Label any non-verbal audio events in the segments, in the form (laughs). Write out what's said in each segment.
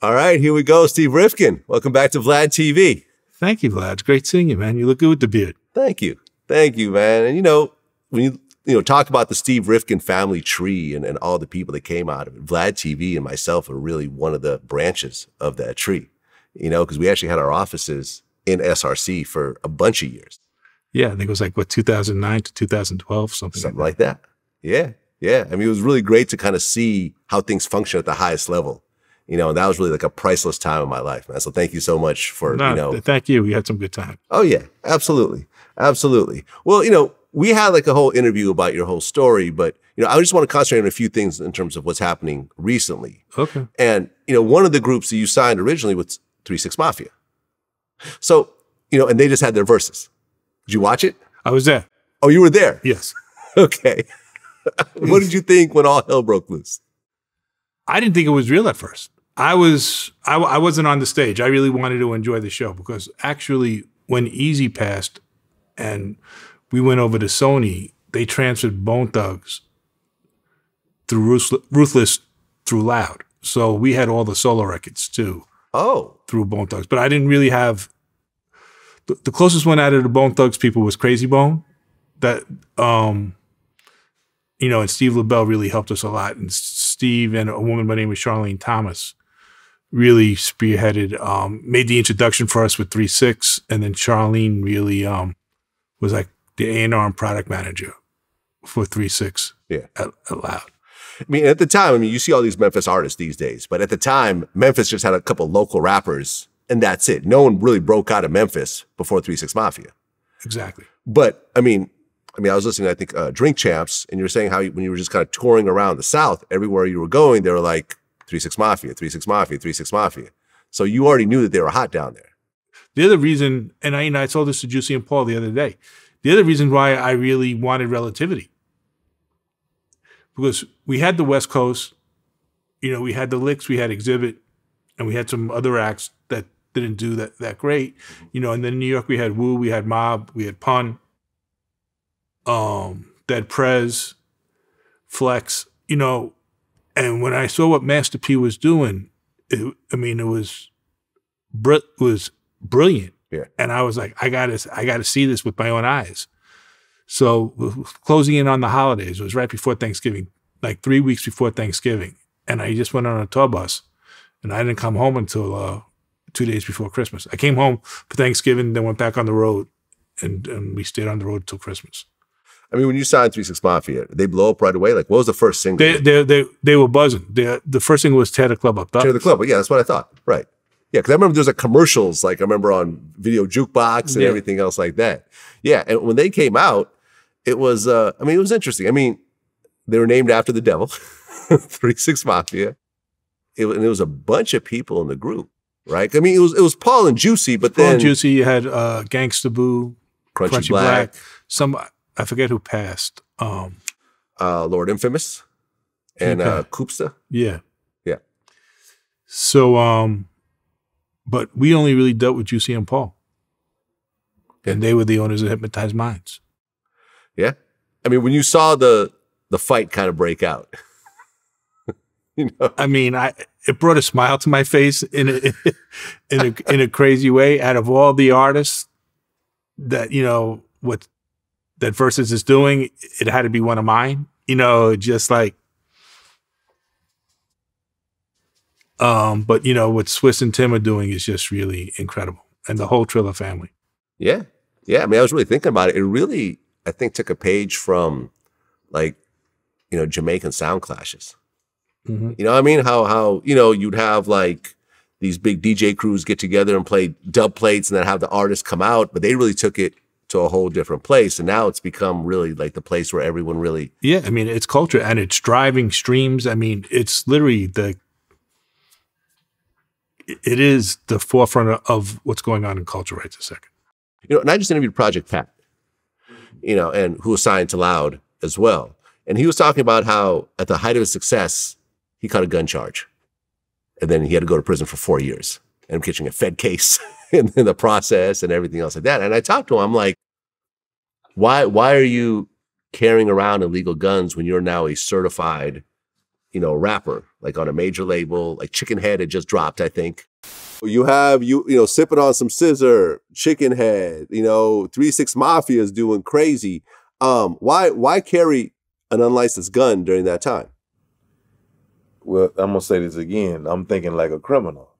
All right, here we go. Steve Rifkind, welcome back to Vlad TV. Thank you, Vlad. It's great seeing you, man. You look good with the beard. Thank you. Thank you, man. And you know, when you you know talk about the Steve Rifkind family tree and, and all the people that came out of it, Vlad TV and myself are really one of the branches of that tree. You know, because we actually had our offices in SRC for a bunch of years. Yeah, I think it was like what 2009 to 2012, something, something like that. Yeah, yeah. I mean, it was really great to kind of see how things function at the highest level. You know, and that was really like a priceless time in my life, man. So thank you so much for No, you know. thank you. We had some good time. Oh yeah, absolutely, absolutely. Well, you know, we had like a whole interview about your whole story, but you know, I just want to concentrate on a few things in terms of what's happening recently. Okay. And you know, one of the groups that you signed originally was Three Six Mafia. So you know, and they just had their Verzuz. Did you watch it? I was there. Oh, you were there. Yes. (laughs) Okay. (laughs) what did you think when all hell broke loose? I didn't think it was real at first. I was I, I wasn't on the stage. I really wanted to enjoy the show because actually, when Eazy passed, and we went over to Sony, they transferred Bone Thugs through Ruthless, Ruthless through Loud. So we had all the solo records too. Oh, through Bone Thugs, but I didn't really have. The, the closest one out of the Bone Thugs people was Krayzie Bone. That um, you know, and Steve Lobel really helped us a lot. And Steve and a woman by the name of Charlene Thomas really spearheaded, um, made the introduction for us with Three Six, and then Charlene really um, was like the A and R and product manager for Three Six. Yeah, at, at Loud. I mean, at the time, I mean, you see all these Memphis artists these days, but at the time, Memphis just had a couple local rappers, and that's it. No one really broke out of Memphis before Three Six Mafia. Exactly. But I mean, I mean, I was listening. I think uh, Drink Champs, and you were saying how you, when you were just kind of touring around the South, everywhere you were going, they were like Three Six Mafia, Three Six Mafia, Three Six Mafia. So you already knew that they were hot down there. The other reason, and I, I told this to Juicy and Paul the other day. The other reason why I really wanted relativity because we had the West Coast, you know, we had the Liks, we had Xzibit, and we had some other acts that didn't do that that great, you know. And then in New York, we had Wu, we had Mobb, we had Pun, um, Dead Prez, Flex, you know. And when I saw what Master P was doing, it, I mean, it was br- was brilliant. Yeah. And I was like, I gotta, I gotta see this with my own eyes. So closing in on the holidays it was right before Thanksgiving, like three weeks before Thanksgiving, and I just went on a tour bus, and I didn't come home until uh, two days before Christmas. I came home for Thanksgiving, then went back on the road, and, and we stayed on the road till Christmas. I mean, when you signed Three Six Mafia, they blow up right away. Like, what was the first single? They they they, they were buzzing. They, the first thing was "Tear the Club Up." Tear the Club. Up. Yeah, that's what I thought. Right. Yeah, because I remember there was like commercials, like I remember on video jukebox and Yeah. everything else like that. Yeah, and when they came out, it was. uh I mean, it was interesting. I mean, they were named after the devil, (laughs) Three Six Mafia. It, and there was a bunch of people in the group, right? I mean, it was it was Paul and Juicy, but Paul then and Juicy you had uh, Gangsta Boo, Crunchy Black. Some I forget who passed. Um, uh, Lord Infamous, and uh, Koopsta. Yeah. Yeah. So, um, but we only really dealt with Juicy and Paul. And they were the owners of Hypnotized Minds. Yeah. I mean, when you saw the the fight kind of break out, (laughs) you know, I mean, I it brought a smile to my face in a (laughs) in a in a crazy way. Out of all the artists that you know what that Verzuz is doing, it had to be one of mine. You know, just like um, but you know what Swizz and Tim are doing is just really incredible, and the whole Triller family. yeah, yeah. I mean, I was really thinking about it. It really, I think, took a page from like, you know, Jamaican sound clashes. Mm-hmm. You know what I mean? How how you know you'd have like these big DJ crews get together and play dub plates, and then have the artists come out, but they really took it to a whole different place, and now it's become really like the place where everyone really Yeah, I mean, it's culture and it's driving streams. I mean, it's literally the it is the forefront of what's going on in culture right this second. you know, and I just interviewed Project Pat, you know, and who was signed to Loud as well. And he was talking about how at the height of his success, he caught a gun charge. And then he had to go to prison for four years and catching a Fed case (laughs) (laughs) in, in the process and everything else like that. And I talked to him, I'm like, why, why are you carrying around illegal guns when you're now a certified you know, rapper, like on a major label, like Chicken Head had just dropped, I think. You have you, you know, sipping on some scissor, chicken head, you know, three six mafia is doing crazy. Um, why why carry an unlicensed gun during that time? Well, I'm gonna say this again. I'm thinking like a criminal.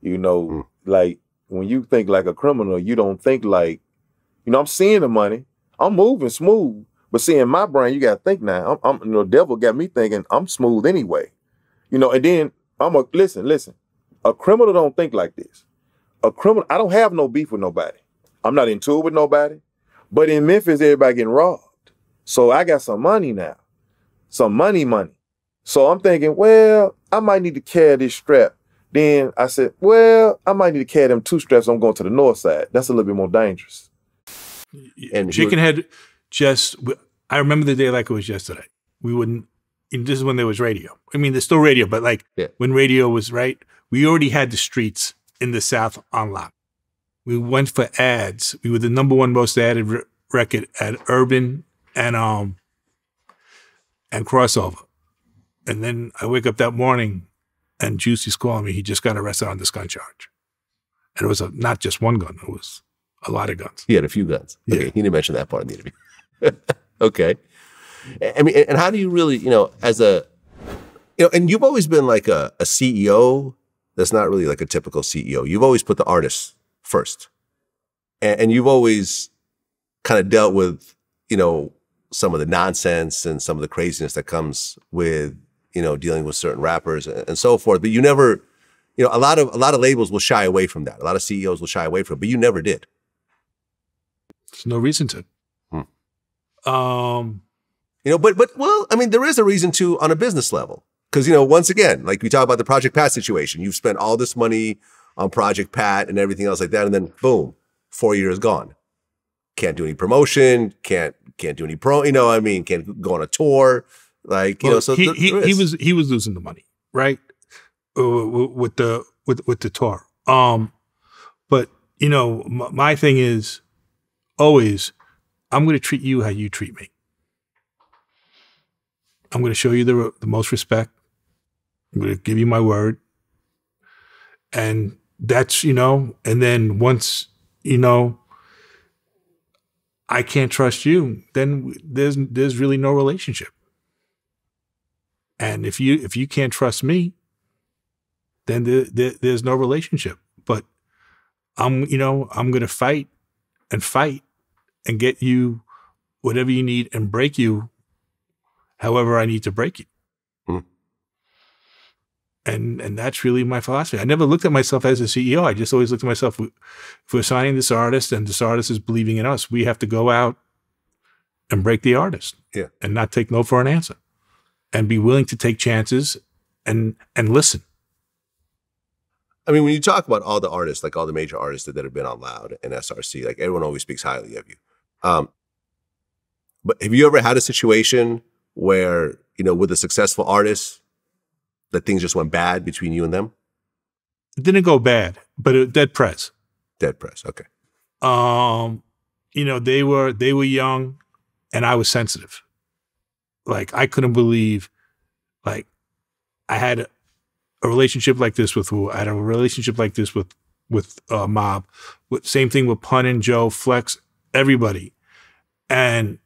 You know, Mm. like when you think like a criminal, you don't think like, you know, I'm seeing the money, I'm moving smooth, but see in my brain, you gotta think now. I'm, I'm know, devil got me thinking I'm smooth anyway. You know, and then I'm a listen, listen. A criminal don't think like this. A criminal, I don't have no beef with nobody. I'm not in tour with nobody. But in Memphis, everybody getting robbed. So I got some money now. Some money, money. So I'm thinking, well, I might need to carry this strap. Then I said, well, I might need to carry them two straps. I'm going to the north side. That's a little bit more dangerous. And he Chicken Head just, I remember the day like it was yesterday. We wouldn't, and this is when there was radio. I mean, there's still radio, but like Yeah. when radio was right, we already had the streets in the South on lock. We went for ads. We were the number one most added re- record at Urban and um and Crossover. And then I wake up that morning and Juicy's calling me. He just got arrested on this gun charge. And it was a, not just one gun, it was a lot of guns. He had a few guns. Yeah. Okay, he didn't mention that part in the interview. (laughs) okay. I mean, and how do you really, you know, as a, you know, and you've always been like a, a CEO that's not really like a typical CEO. You've always put the artist first. And, and you've always kind of dealt with, you know, some of the nonsense and some of the craziness that comes with, you know, dealing with certain rappers and, so forth. But you never, you know, a lot of a lot of labels will shy away from that. A lot of CEOs will shy away from it, but you never did. There's no reason to. Hmm. Um, You know, but but well, I mean, there is a reason to on a business level. Because, you know, once again, like we talk about the Project Pat situation, you've spent all this money on Project Pat and everything else like that, and then boom, four years gone. Can't do any promotion, can't can't do any pro, you know, I mean, can't go on a tour. Like, you know, so he, he, he was he was losing the money, right? Uh, with the with with the tour. Um, but you know, m- my thing is always, I'm going to treat you how you treat me. I'm going to show you the the most respect. I'm going to give you my word, and that's you know. And then once you know, I can't trust you, then there's there's really no relationship. And if you if you can't trust me, then there, there, there's no relationship. But I'm you know I'm gonna fight and fight and get you whatever you need and break you, however I need to break you. Hmm. And and that's really my philosophy. I never looked at myself as a CEO. I just always looked at myself. If we're signing this artist and this artist is believing in us, we have to go out and break the artist. Yeah. And not take no for an answer and be willing to take chances and and listen. I mean, when you talk about all the artists, like all the major artists that, that have been on Loud and SRC, like everyone always speaks highly of you. Um, but have you ever had a situation where, you know, with a successful artist, that things just went bad between you and them? It didn't go bad, but it, Dead Prez. Dead Prez. Okay. Um, you know, they were they were young and I was sensitive. Like I couldn't believe like I had a, relationship like this with who I had a relationship like this with with uh, Mobb. With, same thing with Pun and Joe, Flex, everybody. And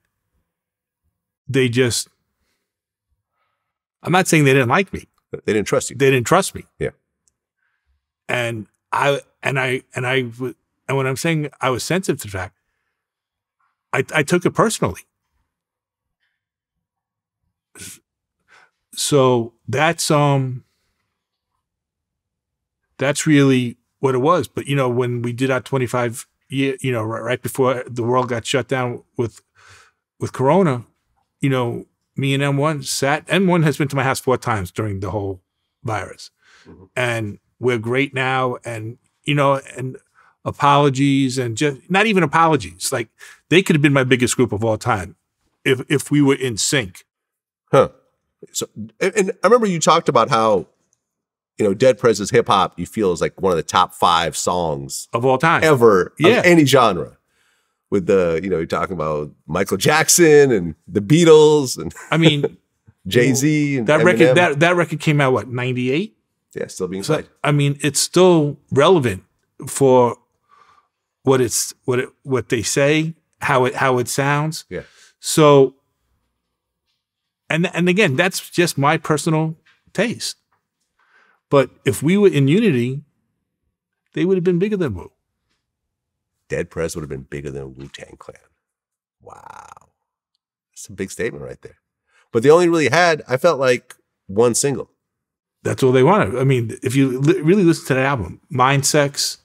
they just I'm not saying they didn't like me. They didn't trust you. They didn't trust me. Yeah. And I and I and I and when I'm saying I was sensitive to the fact, I I took it personally. So that's um that's really what it was. But you know, when we did our 25 year, you know, right, right before the world got shut down with with Corona, you know, me and M1 sat. M1 has been to my house four times during the whole virus, Mhm. and we're great now. And you know, and apologies and just not even apologies. Like they could have been my biggest group of all time if if we were in sync. Huh. So, and, and I remember you talked about how, you know, Dead Prez' hip hop you feel is like one of the top five songs Of all time, ever Yeah. any genre. With the, you know, you're talking about Michael Jackson and the Beatles and I mean, (laughs) Jay Z and That Eminem. record that that record came out what ninety eight. yeah, still being So played. I mean, it's still relevant for what it's what it what they say, how it how it sounds. Yeah. So, and and again, that's just my personal taste. But if we were in unity, they would have been bigger than Wu. Dead Prez would have been bigger than Wu Tang Clan. Wow. That's a big statement right there. But they only really had, I felt like, one single. That's all they wanted. I mean, if you li- really listen to that album, Mind Sex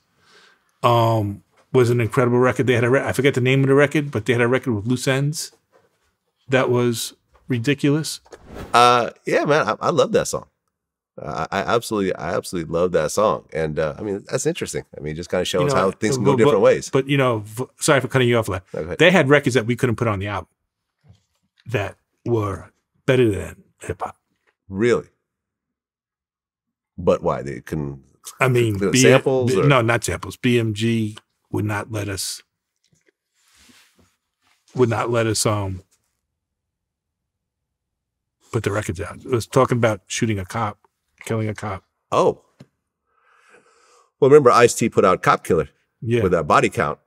um, was an incredible record. They had a re- I forget the name of the record, but they had a record with loose ends that was ridiculous. Uh, yeah, man, I, I love that song. Uh, I, I absolutely, I absolutely love that song. And uh, I mean, that's interesting. I mean, it just kind of shows You know, how things can but- go different ways. But you know, v- sorry for cutting you off. Like, they had records that we couldn't put on the album that were better than hip hop. Really? But why? They couldn't. I (laughs) mean, B- samples B- no, not samples. BMG would not let us would not let us um put the records out. It was talking about shooting a cop, killing a cop. Oh. Well, remember, Ice T put out Cop Killer Yeah, with that body count.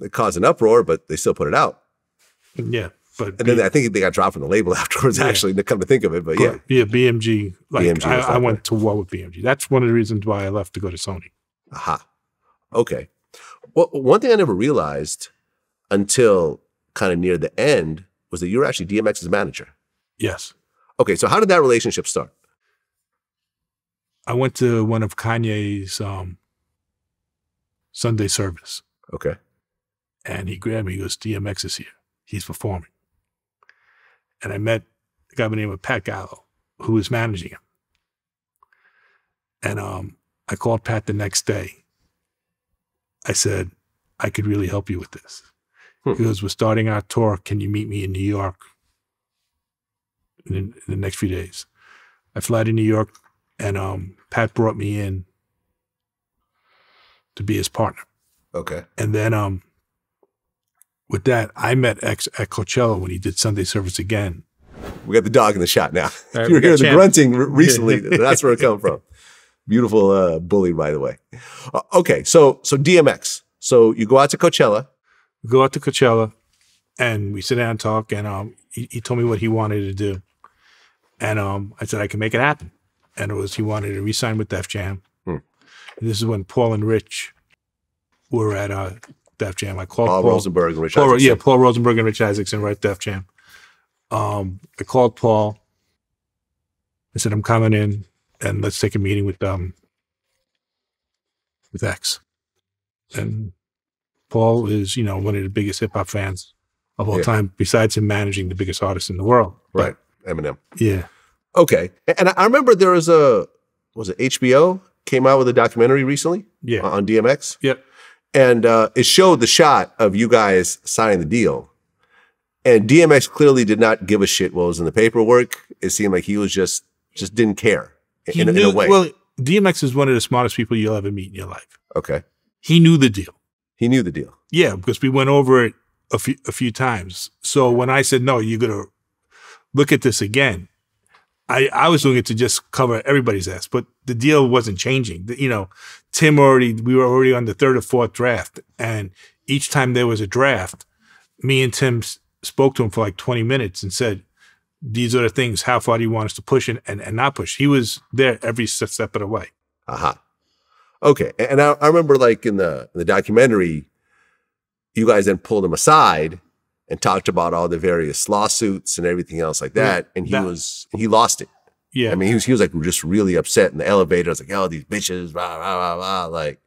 It caused an uproar, but they still put it out. yeah. But And then B- I think they got dropped from the label (laughs) afterwards, Yeah. actually, to come to think of it. But yeah, yeah, BMG. Like BMG I, I went to war with BMG. That's one of the reasons why I left to go to Sony. aha. Okay. Well, one thing I never realized until kind of near the end was that you were actually DMX's manager. Yes. Okay, so how did that relationship start? I went to one of Kanye's um, Sunday service, Okay. and he grabbed me. He goes, "DMX is here. He's performing." And I met a guy by the name of Pat Gallo, who was managing him. And um, I called Pat the next day. I said, "I could really help you with this." Hmm. He goes, "We're starting our tour. Can you meet me in New York in, in the next few days?" I fly to New York, and um, Pat brought me in to be his partner. Okay. And then um, with that, I met X at Coachella when he did Sunday service again. We got the dog in the shot now. right, if (laughs) you were hearing the Champ. grunting recently, (laughs) that's where it come from. Beautiful uh, bully, by the way. Uh, okay, so so DMX. So you go out to Coachella. We go out to Coachella, and we sit down and talk. And um, he, he told me what he wanted to do, and um, I said I can make it happen. And it was he wanted to re-sign with Def Jam. Hmm. And this is when Paul and Rich were at uh, Def Jam. I called Paul, Paul, Rosenberg and Rich Paul, Isaacson. yeah, Paul Rosenberg and Rich Isaacson were at Def Jam. Um, I called Paul. I said, I'm coming in and let's take a meeting with um with X. And Paul is, you know, one of the biggest hip hop fans of all Yeah. time, besides him managing the biggest artist in the world. Right. Eminem. Yeah. Okay. And I remember there was a was it HBO came out with a documentary recently Yeah. on DMX. Yep. And uh, it showed the shot of you guys signing the deal. And DMX clearly did not give a shit what was in the paperwork. It seemed like he was just just didn't care in, He in a way. Well, DMX is one of the smartest people you'll ever meet in your life. okay. He knew the deal. He knew the deal. Yeah, because we went over it a few a few times. So when I said no, you're gonna look at this again. I, I was doing it to just cover everybody's ass, but the deal wasn't changing. The- You know, Tim already we were already on the third or fourth draft, and each time there was a draft, me and Tim spoke to him for like 20 minutes and said, "These are the things. How far do you want us to push and and, and not push?" He was there every step of the way. Aha. Okay. And I, I remember like in the in the documentary, you guys then pulled him aside and talked about all the various lawsuits and everything else like that. And he that- was he lost it. Yeah, I mean, he was he was like just really upset in the elevator. I was like, oh, these bitches, rah, rah, rah, rah. Like,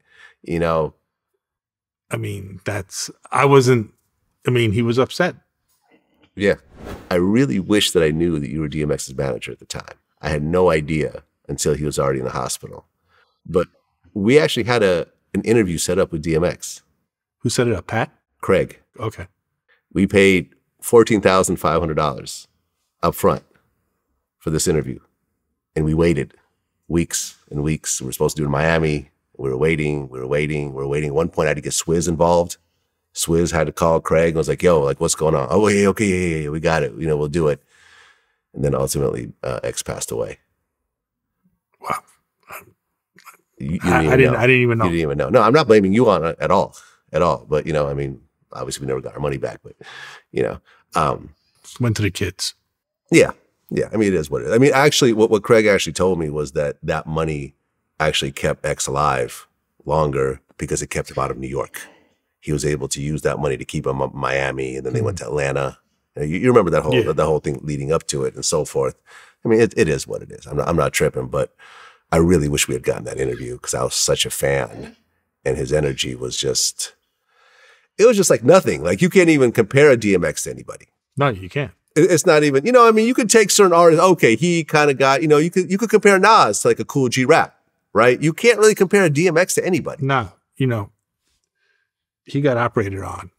you know, I mean that's I wasn't. I mean, he was upset. yeah. I really wish that I knew that you were DMX's manager at the time. I had no idea until he was already in the hospital. But we actually had a an interview set up with DMX, Who set it up? Pat. Craig. Okay. We paid fourteen thousand five hundred dollars up front for this interview, and we waited weeks and weeks. We were supposed to do it in Miami. We were waiting. We were waiting. We were waiting. At one point, I had to get Swizz involved. Swizz had to call Craig and was like, "Yo, like, what's going on?" Oh, yeah, okay, yeah, yeah, yeah, we got it. You know, we'll do it. and then ultimately uh, X passed away. Wow. You, you I, I didn't. know. I didn't even know. You didn't even know. No, I'm not blaming you on it at all, at all. But you know, I mean, obviously we never got our money back, but you know, um, Went to the kids. yeah, yeah. I mean, it is what it is. I mean, actually, what what Craig actually told me was that that money actually kept X alive longer because it kept him out of New York. He was able to use that money to keep him up in Miami, and then they went to Atlanta. You, you remember that whole Yeah. the whole thing leading up to it and so forth. I mean, it, it is what it is. I'm not, I'm not tripping, but I really wish we had gotten that interview because I was such a fan, and his energy was just. It was just like nothing. Like you can't even compare a DMX to anybody No, you can't. it- it's not even you know i mean you could take certain artists okay he kind of got you know you could you could compare nas to like a Kool G Rap right you can't really compare a dmx to anybody No, you know, he got operated on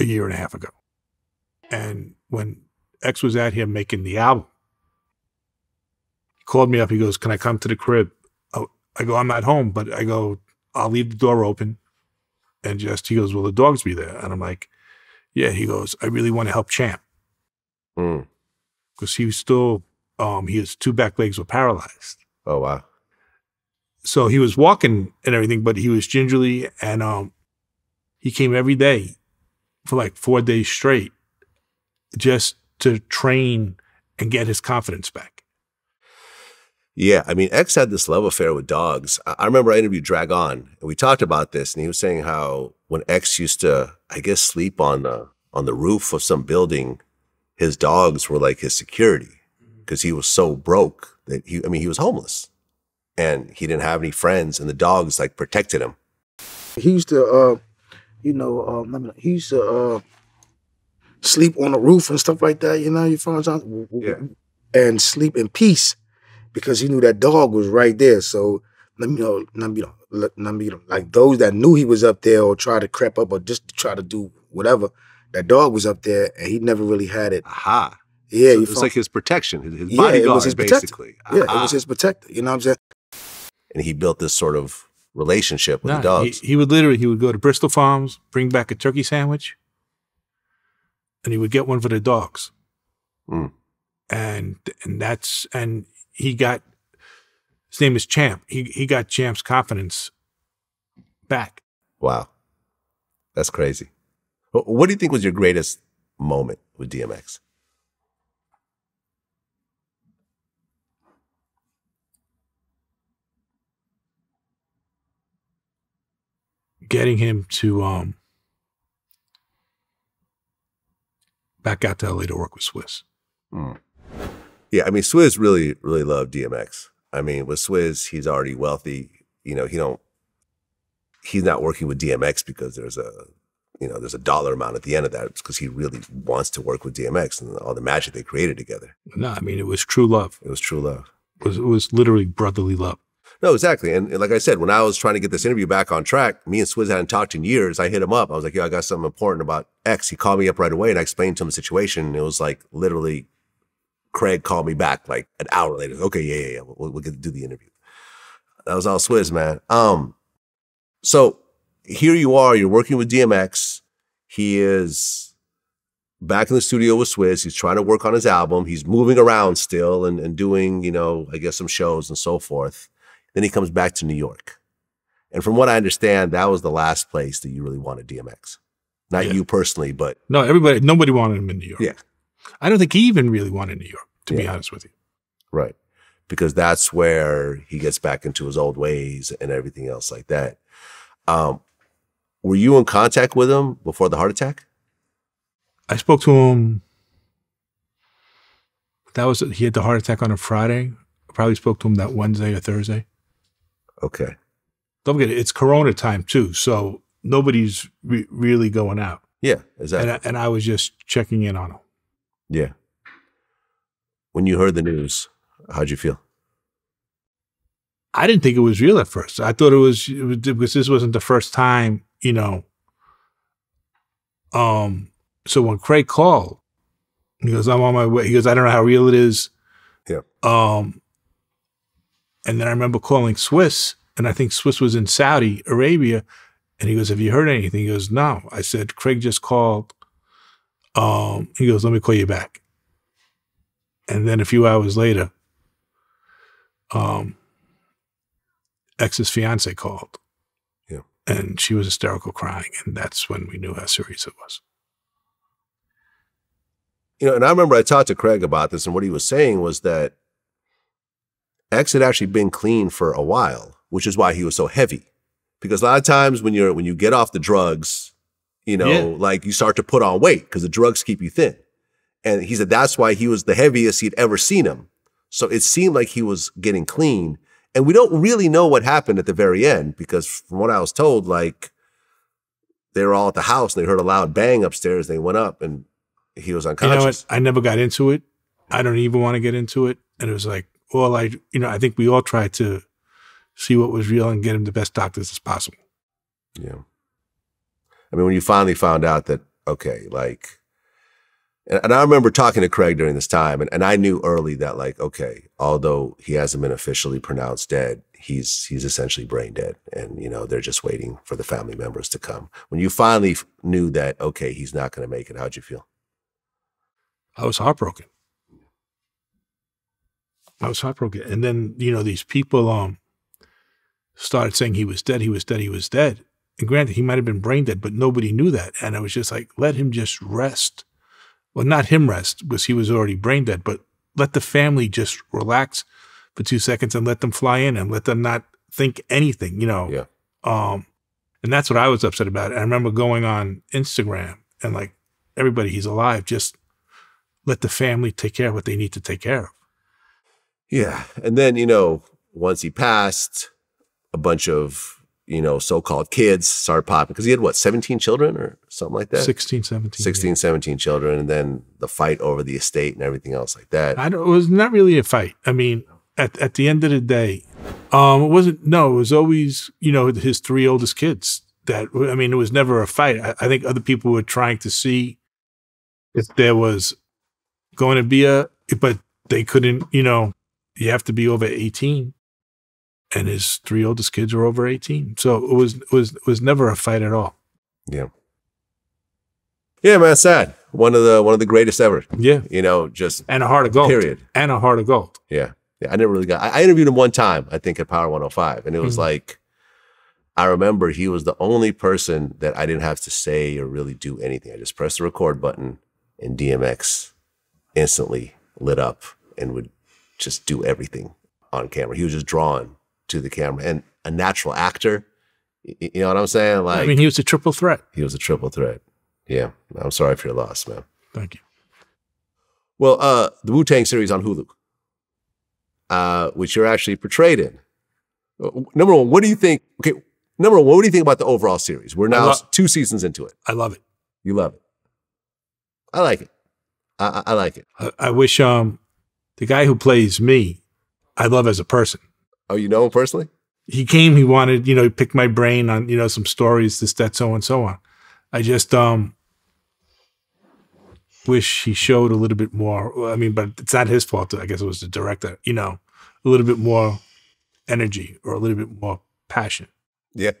a year and a half ago, and when X was out here making the album, he called me up. He goes, "Can I come to the crib?" Oh, I go, "I'm at home," but I go, "I'll leave the door open," and just he goes, "Will the dogs be there?" And I'm like, "Yeah." He goes, "I really want to help Champ." Mm. because he was still um his two back legs were paralyzed. oh wow So he was walking and everything, but he was gingerly and um he came every day for like four days straight just to train and get his confidence back. Yeah i mean x had this love affair with dogs. I, remember i interviewed Drag-On and we talked about this and he was saying how when x used to i guess sleep on the on the roof of some building his dogs were like his security because he was so broke that he i mean he was homeless. And he didn't have any friends and the dogs like protected him. He used to, uh, you know, um, he used to uh, sleep on the roof and stuff like that. You know, you find out, Yeah. and sleep in peace because he knew that dog was right there. So let me know, let me know, let, let me know, like those that knew he was up there or tried to creep up or just try to do whatever. That dog was up there, and he never really had it. aha Yeah, So you it's found- like his protection, his, his Yeah, it was bodyguard, his protector. basically. yeah, it was his protector. You know what I'm saying? and he built this sort of relationship with Nah, the dogs. He, he would literally he would go to Bristol Farms, bring back a turkey sandwich, and he would get one for the dogs. Mm. And and that's and he got his name is Champ. He he got Champ's confidence back. wow, that's crazy. What do you think was your greatest moment with DMX? getting him to um back out to LA to work with Swizz. Yeah, I mean, Swizz really, really loved DMX. I mean, with Swizz, he's already wealthy. You know, he don't. He's not working with DMX because there's a, you know, there's a dollar amount at the end of that. It's because he really wants to work with DMX and all the magic they created together. No, I mean it was true love. It was true love. It was it was literally brotherly love. No, exactly. And, and like I said, when I was trying to get this interview back on track, me and Swizz hadn't talked in years. I hit him up. I was like, yo, I got something important about X. He called me up right away and I explained to him the situation. And it was like literally Craig called me back like an hour later. Okay, yeah, yeah, yeah. We'll, we'll get to do the interview. That was all Swizz, man. Um, so here you are, you're working with DMX. He is back in the studio with Swizz. He's trying to work on his album. He's moving around still and, and doing, you know, I guess some shows and so forth. Then he comes back to New York. And from what I understand, that was the last place that you really wanted DMX. Not Yeah. you personally, but No, everybody nobody wanted him in New York. Yeah. I don't think he even really wanted New York, to be honest with you. right. Because that's where he gets back into his old ways and everything else like that. Um, were you in contact with him before the heart attack? I spoke to him. That was he had the heart attack on a Friday. I probably spoke to him that Wednesday or Thursday. Okay. Don't forget, it's Corona time too, so nobody's re- really going out. Yeah, exactly. And I, and I was just checking in on him. Yeah. When you heard the news, how'd you feel? I didn't think it was real at first. I thought it was, it was because this wasn't the first time, you know. Um. So when Craig called, he goes, "I'm on my way." He goes, "I don't know how real it is." Yeah. Um. And then I remember calling Swizz, and I think Swizz was in Saudi Arabia, and he goes, "Have you heard anything?" He goes, "No." I said, "Craig just called." Um. He goes, "Let me call you back." And then a few hours later, um, X's fiance called. Yeah. And she was hysterical crying. And that's when we knew how serious it was. You know, and I remember I talked to Craig about this, and what he was saying was that X had actually been clean for a while, which is why he was so heavy. Because a lot of times when you're when you get off the drugs, you know, Yeah. like you start to put on weight because the drugs keep you thin. And he said that's why he was the heaviest he'd ever seen him. So it seemed like he was getting clean. And we don't really know what happened at the very end because from what I was told, like they were all at the house and they heard a loud bang upstairs. They went up and he was You unconscious. know what? I never got into it. I don't even want to get into it. And it was like, well, I, you know, I think we all tried to see what was real and get him the best doctors as possible. Yeah. I mean, when you finally found out that, okay, like, and, and I remember talking to Craig during this time, and, and I knew early that, like, okay, although he hasn't been officially pronounced dead, he's he's essentially brain dead, and you know they're just waiting for the family members to come. When you finally knew that, okay, he's not going to make it, how'd you feel? I was heartbroken. I was heartbroken. And then, you know, these people um started saying he was dead, he was dead, he was dead. And granted, he might have been brain dead, but nobody knew that. And I was just like, let him just rest. Well, not him rest, because he was already brain dead, but let the family just relax for two seconds and let them fly in and let them not think anything, you know. Yeah. Um, and that's what I was upset about. And I remember going on Instagram and like everybody, he's alive. Just let the family take care of what they need to take care of. Yeah. And then, you know, once he passed, a bunch of, you know, so called kids started popping because he had what, 17 children or something like that? 16, 17. 16, 17 children. And then the fight over the estate and everything else like that. I don't, it was not really a fight. I mean, at, at the end of the day, um, it wasn't, no, it was always, you know, his three oldest kids that, I mean, it was never a fight. I, I think other people were trying to see if there was going to be a, but they couldn't, you know, you have to be over 18 and his three oldest kids were over 18. So it was, it was, it was never a fight at all. Yeah. Yeah, man, sad. One of the one of the greatest ever. Yeah. You know, just And a heart of gold. period. And a heart of gold. Yeah. Yeah. I never really got I, I interviewed him one time, I think, at Power 105. And it was Mhm. like I remember he was the only person that I didn't have to say or really do anything. I just pressed the record button and DMX instantly lit up and would just do everything on camera. He was just drawn to the camera and a natural actor. You know what I'm saying? Like I mean, he was a triple threat. he was a triple threat. Yeah. I'm sorry for your loss, man. Thank you. Well, uh, the Wu Tang series on Hulu, uh, which you're actually portrayed in. Uh, Number one, what do you think? Okay, number one, what do you think about the overall series? We're now two seasons into it. I love it. You love it. I like it. I, I, I like it. I, I wish um the guy who plays me, I love as a person. Oh, you know him personally? He came, he wanted, you know, he picked my brain on, you know, some stories, this, that, so and so on. I just um wish he showed a little bit more. I mean, but it's not his fault. I guess it was the director, you know, a little bit more energy or a little bit more passion. Yeah.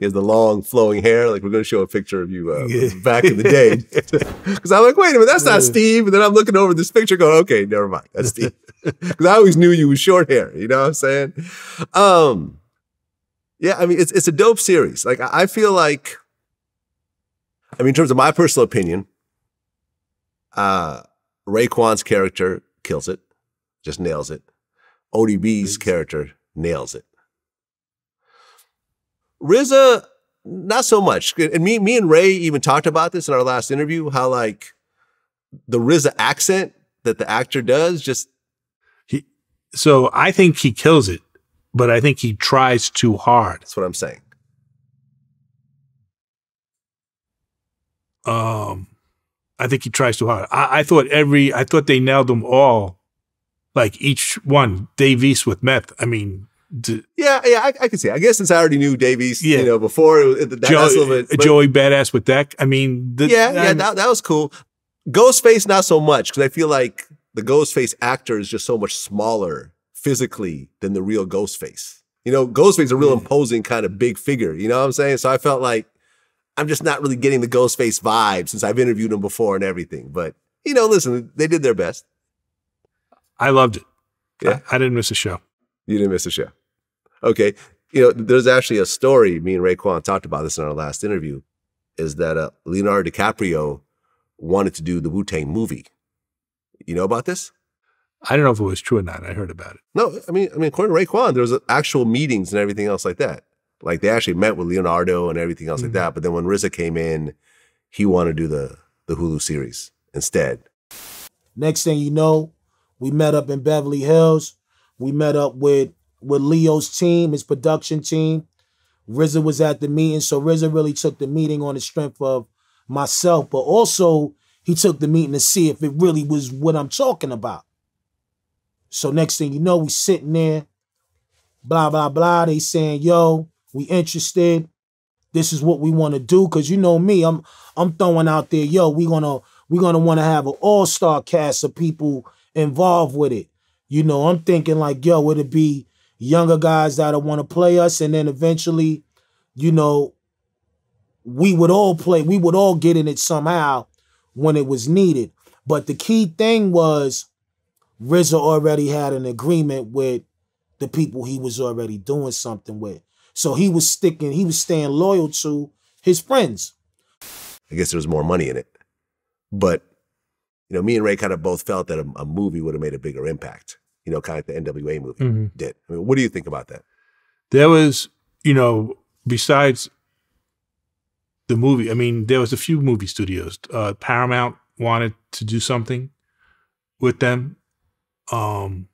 He has the long flowing hair. Like we're going to show a picture of you uh, Yeah. back in the day. (laughs) Because I'm like, wait a minute, that's not Steve. And then I'm looking over this picture, going, okay, never mind, that's (laughs) Steve. Because I always knew you with short hair. You know what I'm saying? Um, yeah, I mean, it's it's a dope series. Like I I feel like, I mean, in terms of my personal opinion, uh, Raekwon's character kills it, just nails it. ODB's character nails it. RZA, not so much. And me, me and Ray even talked about this in our last interview. How like the RZA accent that the actor does, just he. So I think he kills it, but I think he tries too hard. that's what I'm saying. Um, I think he tries too hard. I, I thought every, I thought they nailed them all, like each one. Dave East with meth. I mean, d- Yeah, yeah, I, I can see. I guess since I already knew Dave East, Yeah. you know, before it was, that, that's a little bit. but- Joey Badass with that. I mean, the, yeah, yeah, that, that was cool. Ghostface, not so much because I feel like the Ghostface actor is just so much smaller physically than the real Ghostface. You know, Ghostface is a real Yeah. imposing kind of big figure. You know what I'm saying? So I felt like I'm just not really getting the Ghostface vibe since I've interviewed him before and everything. But you know, listen, they did their best. I loved it. Yeah. I, I didn't miss a show. You didn't miss a show. Okay. You know, there's actually a story. Me and Raekwon talked about this in our last interview. Is that uh, Leonardo DiCaprio wanted to do the Wu Tang movie? You know about this? I don't know if it was true or not. I heard about it. No, I mean, I mean, according to Raekwon, there was actual meetings and everything else like that. Like they actually met with Leonardo and everything else like Mhm. that. But then when RZA came in, he wanted to do the the Hulu series instead. Next thing you know, we met up in Beverly Hills. We met up with with Leo's team, his production team. RZA was at the meeting, so RZA really took the meeting on the strength of myself, but also he took the meeting to see if it really was what I'm talking about. So next thing you know, we sitting there, blah blah blah. They saying, "Yo, we interested. This is what we want to do." Cause you know me, I'm I'm throwing out there, "Yo, we gonna we gonna want to have an all star cast of people involved with it." You know, I'm thinking like, "Yo, would it be younger guys that'll want to play us, and then eventually, you know, we would all play, we would all get in it somehow when it was needed." But the key thing was RZA already had an agreement with the people he was already doing something with. So he was sticking, he was staying loyal to his friends. I guess there was more money in it. But, you know, me and Ray kind of both felt that a, a movie would have made a bigger impact, you know, kind of like the NWA movie Mhm. did. I mean, what do you think about that? There was, you know, besides the movie, I mean, there was a few movie studios. Uh, Paramount wanted to do something with them. Um,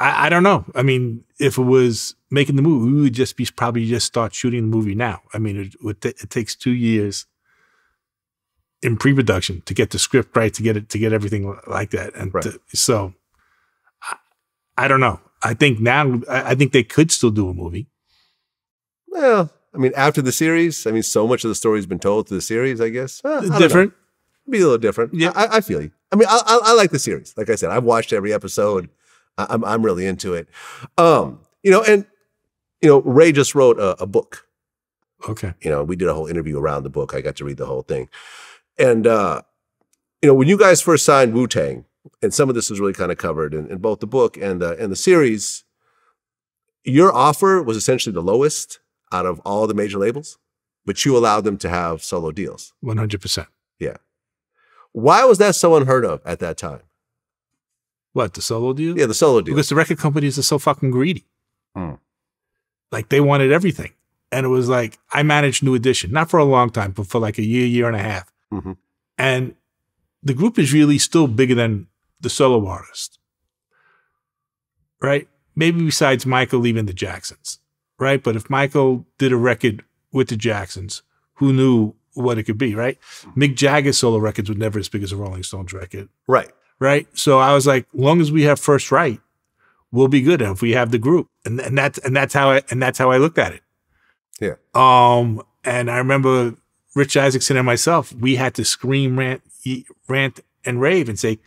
I, I don't know. I mean, if it was making the movie, we would just be probably just start shooting the movie now. I mean, it, would ta- it takes two years in pre-production to get the script right, to get it, to get everything like that, and Right. to- so I, I don't know. I think now, I, I think they could still do a movie. Well, I mean, after the series, I mean, so much of the story's been told through the series, I guess. Uh, I. Different. Be a little different. Yeah. I, I feel you. I mean, I, I, I like the series. Like I said, I've watched every episode. I'm, I'm really into it. Um, you know, and, you know, Ray just wrote a, a book Okay. you know, we did a whole interview around the book. I got to read the whole thing. And, uh, you know, when you guys first signed Wu Tang, and some of this was really kind of covered in, in both the book and, uh, and the series, your offer was essentially the lowest out of all the major labels, but you allowed them to have solo deals. One hundred percent. Yeah. Why was that so unheard of at that time? What the solo deal? Yeah, the solo deal. because the record companies are so fucking greedy. Hmm. Like they wanted everything, and it was like I managed New Edition, not for a long time, but for like a year, year and a half. Mhm. And the group is really still bigger than the solo artist, right? Maybe besides Michael leaving the Jacksons, right? But if Michael did a record with the Jacksons, who knew what it could be, right? Mick Jagger's solo records were never as big as a Rolling Stones record right. right? So I was like, as long as we have first right, we'll be good. And if we have the group, and and that's and that's how I and that's how I looked at it. Yeah. Um, and I remember Rich Isaacson and myself, we had to scream, rant, rant, and rave, and say,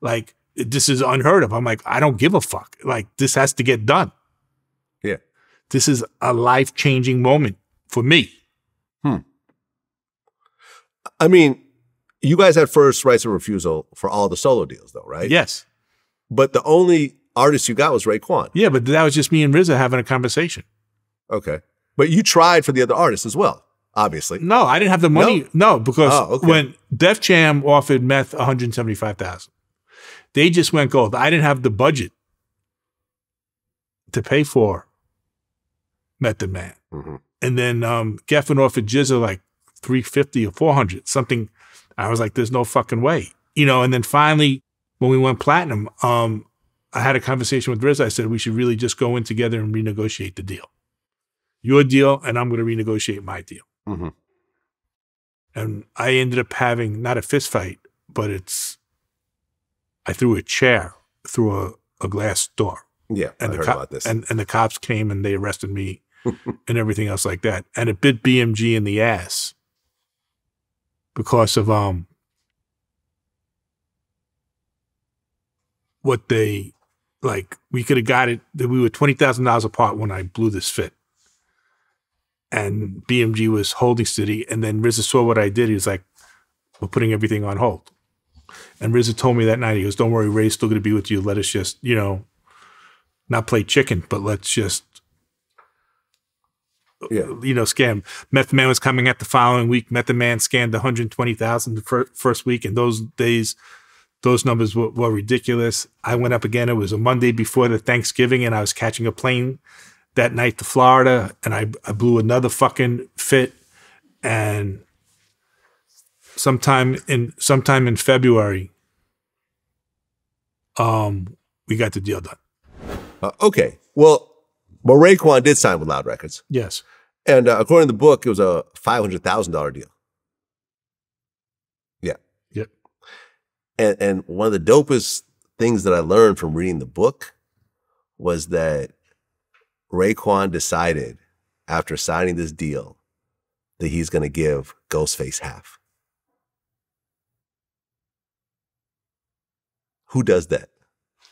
like, this is unheard of. I'm like, I don't give a fuck. Like, this has to get done. Yeah. This is a life changing moment for me. Hmm. I mean, you guys had first rights of refusal for all the solo deals, though, right? Yes. But the only artist you got was Raekwon. Yeah, but that was just me and RZA having a conversation. Okay. But you tried for the other artists as well, obviously. No, I didn't have the money. No, because Oh, okay. when Def Jam offered Meth one hundred seventy five thousand, they just went gold. I didn't have the budget to pay for Method Man, Mhm. and then um, Geffen offered GZA like three fifty or four hundred something. I was like, "There's no fucking way," you know. And then finally, when we went platinum, um, I had a conversation with Riz. I said we should really just go in together and renegotiate the deal. Your deal, and I'm going to renegotiate my deal Mhm. and I ended up having not a fist fight, but it's I threw a chair through a, a glass door, Yeah, and I the heard about this. and and the cops came and they arrested me (laughs) and everything else like that, and it bit BMG in the ass because of um what they like. We could have got it. that We were twenty thousand dollars apart when I blew this fit and BMG was holding steady. And then RZA saw what I did. He was like, "We're putting everything on hold." And RZA told me that night, he goes, "Don't worry, Ray's still going to be with you. Let us just, you know, not play chicken, but let's just." Yeah. You know, scam. Method Man was coming at the following week. Method Man scanned 120,000 the fir- first week. And those days, those numbers were, were ridiculous. I went up again. It was a Monday before the Thanksgiving, and I was catching a plane that night to Florida, and I, I blew another fucking fit. And sometime in sometime in February, um, we got the deal done. Uh, okay. Well, but Raekwon did sign with Loud Records. Yes. And uh, according to the book, it was a $500,000 deal. Yeah. Yep. And, and one of the dopest things that I learned from reading the book was that Raekwon decided after signing this deal that he's going to give Ghostface half. Who does that?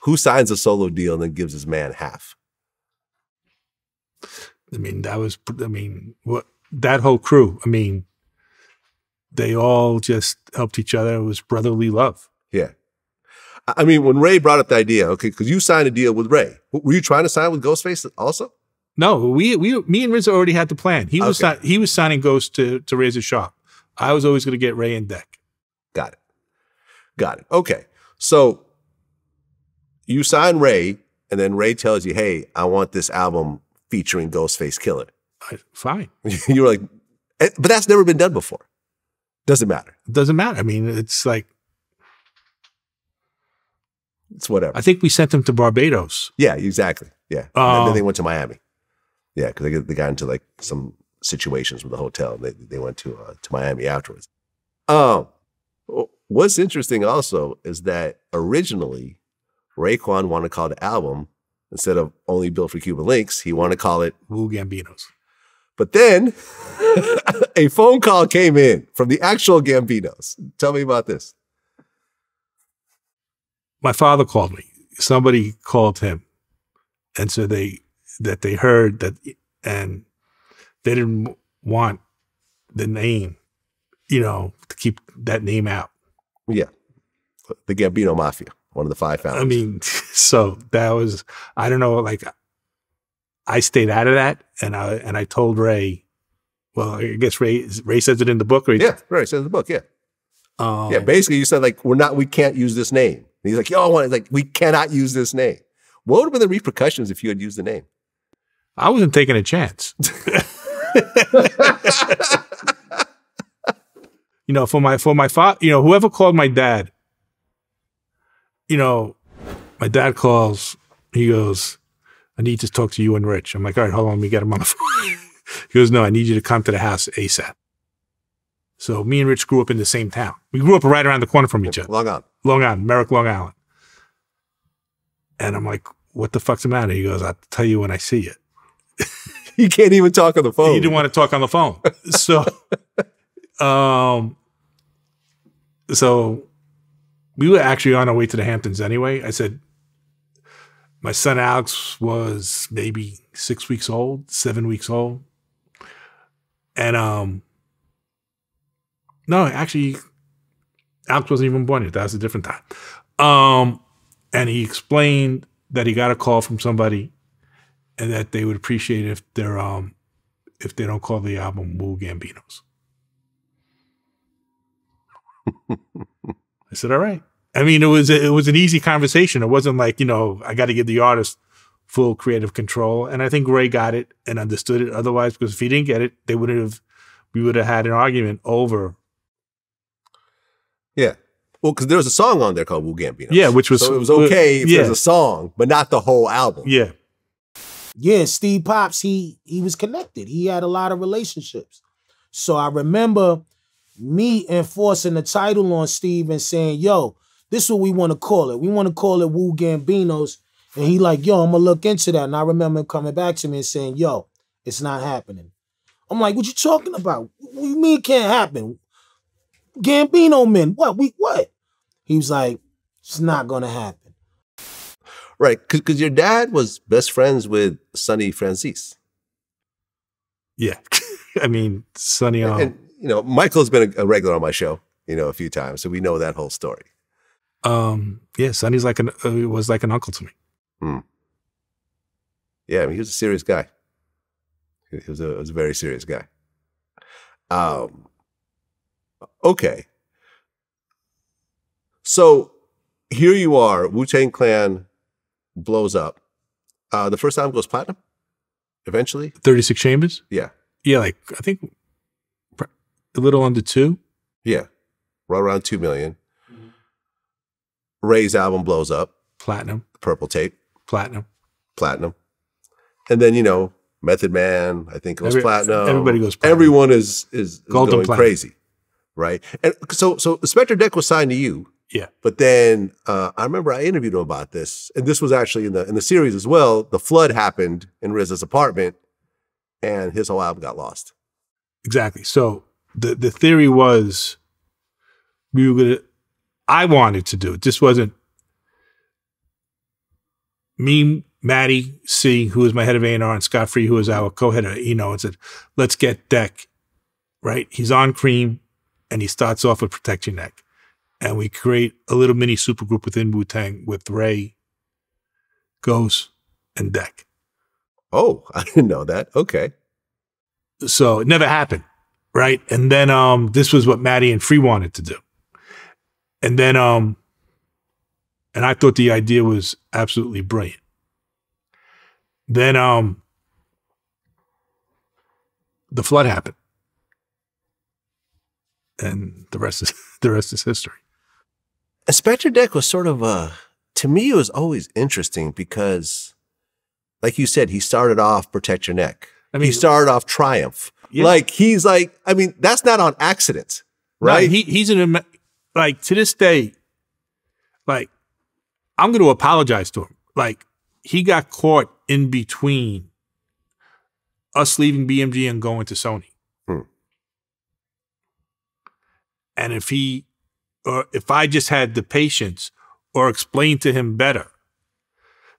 Who signs a solo deal and then gives his man half? I mean, that was, I mean, what that whole crew, I mean, they all just helped each other. It was brotherly love. Yeah. I mean, when Ray brought up the idea, okay, because you signed a deal with Ray, were you trying to sign with Ghostface also? No, we, we, me and RZA already had the plan. He was, Okay. si- he was signing Ghost to, to Razor Sharp. I was always going to get Ray and Deck. Got it. Got it. Okay. So you sign Ray, and then Ray tells you, hey, I want this album featuring Ghostface Killah. I, fine. (laughs) you were like, eh, but that's never been done before. Doesn't matter. Doesn't matter. I mean, it's like, It's whatever. I think we sent him to Barbados. yeah, exactly. Yeah. and then they went to Miami. Yeah, because they, got- they got into like some situations with the hotel. And they, they went to uh, to Miami afterwards. Um, what's interesting also is that originally Raekwon wanted to call the album instead of only built for Cuban Linx, he wanted to call it. Wu Gambinos. But then (laughs) a phone call came in from the actual Gambinos. Tell me about this. My father called me. Somebody called him and so they that they heard that and they didn't want the name, you know, to keep that name out. Yeah, the Gambino Mafia, one of the five founders. I mean, (laughs) so that was I don't know, like I stayed out of that and I and I told Ray, well, I guess Ray Ray says it in the book, right? yeah, Ray Says in the book. Yeah. Um, Yeah, basically, you said like we're not, we can't use this name. And he's like, yo, I want it. Like we cannot use this name. What would have been the repercussions if you had used the name? I wasn't taking a chance. (laughs) you know, for my for my father, you know, whoever called my dad, you know, my dad calls, he goes, I need to talk to you and Rich. I'm like, all right, hold on, let me get him on the (laughs) phone. he goes, No, I need you to come to the house ASAP. So me and Rich grew up in the same town. We grew up right around the corner from each other. Long on. Long Island, Merrick, Long Island. And I'm like, what the fuck's the matter? He goes, I'll tell you when I see it. (laughs) He can't even talk on the phone. He didn't want to talk on the phone. (laughs) so, um, so we were actually on our way to the Hamptons anyway. I said, my son Alex was maybe six weeks old, seven weeks old. And, um, no, actually, Alex wasn't even born yet. That was a different time. Um, and he explained that he got a call from somebody and that they would appreciate if they're um if they don't call the album Wu Gambinos. I said, all right. I mean, it was it was an easy conversation. It wasn't like you know I got to give the artist full creative control, and I think Ray got it and understood it. Otherwise, because if he didn't get it, they wouldn't have we would have had an argument over. Yeah. Well, because there was a song on there called Wu Gambino. Yeah, which was- so it was okay if yeah. there's a song, but not the whole album. Yeah, yeah, Steve Pops, he he was connected. He had a lot of relationships. So I remember me enforcing the title on Steve and saying, yo, this is what we want to call it. We want to call it Wu Gambinos. And he like, yo, I'm gonna look into that. And I remember him coming back to me and saying, yo, it's not happening. I'm like, what you talking about? What you mean it can't happen? Gambino men, what? We what? He was like, it's not gonna happen. Right. Because your dad was best friends with Sonny Franzese. yeah. (laughs) I mean, Sonny. Um, And, you know, Michael's been a, a regular on my show, you know, a few times. So we know that whole story. Um, yeah, Sonny's like an uh, was like an uncle to me. Yeah, I mean, he was a serious guy. He was a, he was a very serious guy. Um, okay. So here you are, Wu Tang Clan blows up. Uh, the first album goes platinum eventually. Thirty six chambers. Yeah. Yeah, like I think a little under two. Yeah. Right around 2 million. Ray's album blows up, Platinum, Purple Tape, platinum. platinum. And then, you know, Method Man, I think goes Every- platinum. everybody goes platinum. Everyone is is, is going platinum. crazy. Right. And so so Spectre Deck was signed to you. Yeah. But then uh, I remember I interviewed him about this, and this was actually in the in the series as well. The flood happened in RZA's apartment, and his whole album got lost. Exactly. So the the theory was we were gonna. I wanted to do it. This wasn't me, Matty C, who was my head of A and R, and Schott Free, who was our co-head of you know, and said, "Let's get Deck." Right. He's on Cream, and he starts off with Protect Your Neck, and we create a little mini supergroup within Wu Tang with Ray, Ghost, and Deck. Oh, (laughs) I didn't know that. Okay. so it never happened right and then um this was what maddie and free wanted to do and then um and i thought the idea was absolutely brilliant then um the flood happened and the rest is (laughs) the rest is history And Spectre Deck was sort of a, to me, it was always interesting because, like you said, he started off Protect Your Neck. i he started off Triumph. Yeah. Like he's like, I mean, that's not on accident, No, right? he he's an like to this day. Like, I'm going to apologize to him. Like, he got caught in between us leaving BMG and going to Sony. Hmm. And if he, or if I just had the patience or explained to him better,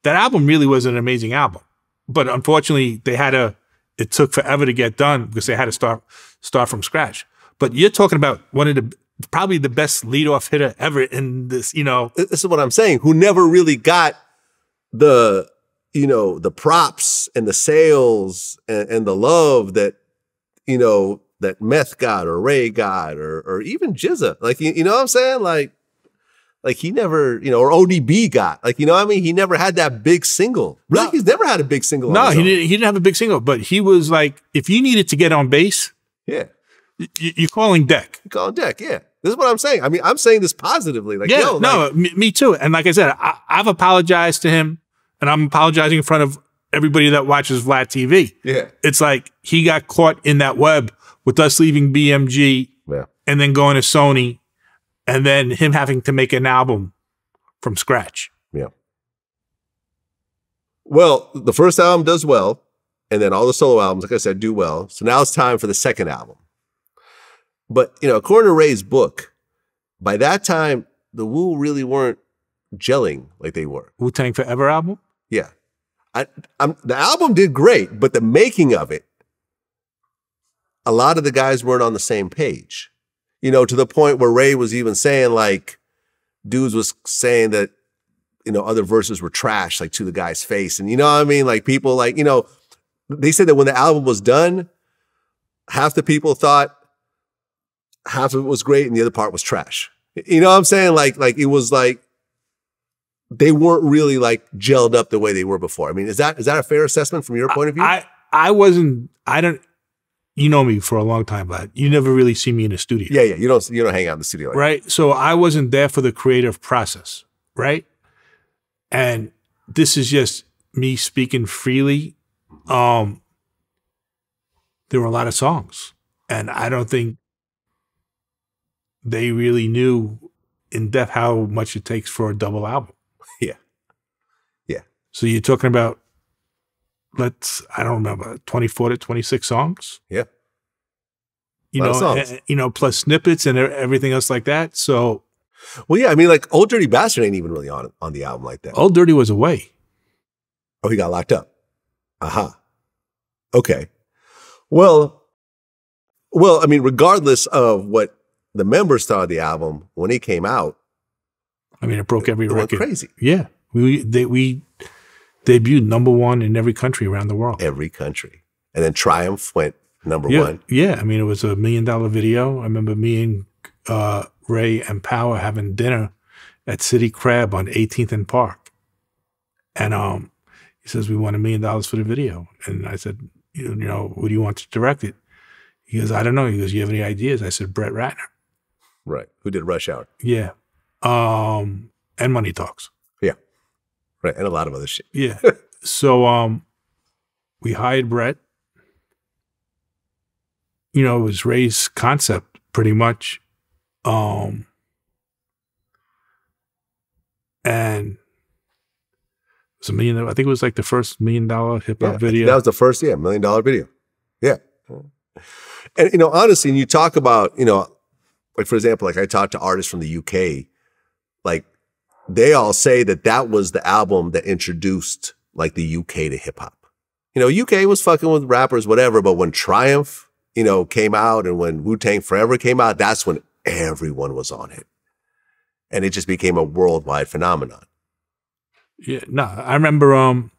that album really was an amazing album. But unfortunately, they had a. It took forever to get done because they had to start start from scratch. But you're talking about one of the probably the best leadoff hitter ever in this. You know, this is what I'm saying. Who never really got the, you know, the props and the sales and, and the love that, you know, that Meth got or Ray got or or even GZA. Like you, you know what I'm saying? Like, like he never, you know, or ODB got. Like, you know what I mean? He never had that big single. Really, No. he's never had a big single. no, he didn't. He didn't have a big single, but he was like, if you needed to get on base, Yeah. y- you're calling Deck. You call him Deck. Yeah. This is what I'm saying. I mean, I'm saying this positively. Like, yeah, yo, no, like, me, me too. And like I said, I, I've apologized to him, and I'm apologizing in front of everybody that watches Vlad TV. yeah. It's like he got caught in that web with us leaving BMG Yeah. and then going to Sony, and then him having to make an album from scratch. Yeah. Well, the first album does well, and then all the solo albums, like I said, do well. So now it's time for the second album. But you know, according to Ray's book, by that time the Wu really weren't gelling like they were. Wu Tang Forever album. Yeah, I, I'm, the album did great, but the making of it, a lot of the guys weren't on the same page. You know, to the point where Ray was even saying like, dudes was saying that, you know, other verses were trash, like to the guy's face, and you know what I mean. Like people, like you know, they said that when the album was done, half the people thought half of it was great and the other part was trash. You know what I'm saying? Like, like it was like they weren't really like gelled up the way they were before. I mean, is that is that a fair assessment from your point of view? I I wasn't. I don't. You know me for a long time, but you never really see me in a studio. yeah, yeah. You don't you don't hang out in the studio like right? So I wasn't there for the creative process, right? And this is just me speaking freely. Um, there were a lot of songs, and I don't think they really knew in depth how much it takes for a double album. (laughs) Yeah. Yeah. So you're talking about let's I don't remember 24 to 26 songs. Yeah. You know, songs. eh, you know, plus snippets and everything else like that. So Well, yeah. I mean, like Old Dirty Bastard ain't even really on on the album like that. Old Dirty was away. Oh, he got locked up. Aha. Okay. Well, well, I mean, regardless of what the members thought of the album when it came out, I mean, it broke every It record. crazy. Yeah, we they, we debuted number one in every country around the world. Every country. And then Triumph went number yeah, one. yeah. I mean, it was a million dollar video. I remember me and uh, Ray and Power having dinner at City Crab on 18th and Park, and um, he says we want a million dollars for the video, and I said, you you know, who do you want to direct it? He goes, I don't know. He goes, you have any ideas? I said, Brett Ratner. Right. Who did Rush Hour? Yeah, um, and Money Talks. Right. And a lot of other shit. Yeah. so um we hired Brett. You know, it was Ray's concept pretty much. Um and it was a million I think it was like the first million dollar hip Yeah, hop video. That was the first, yeah, million dollar video. Yeah. And, you know, honestly, and you talk about, you know, like for example, like I talked to artists from the UK, like they all say that that was the album that introduced like the UK to hip hop. You know, UK was fucking with rappers, whatever, but when Triumph, you know, came out and when Wu Tang Forever came out, that's when everyone was on it. And it just became a worldwide phenomenon. Yeah, no, I remember um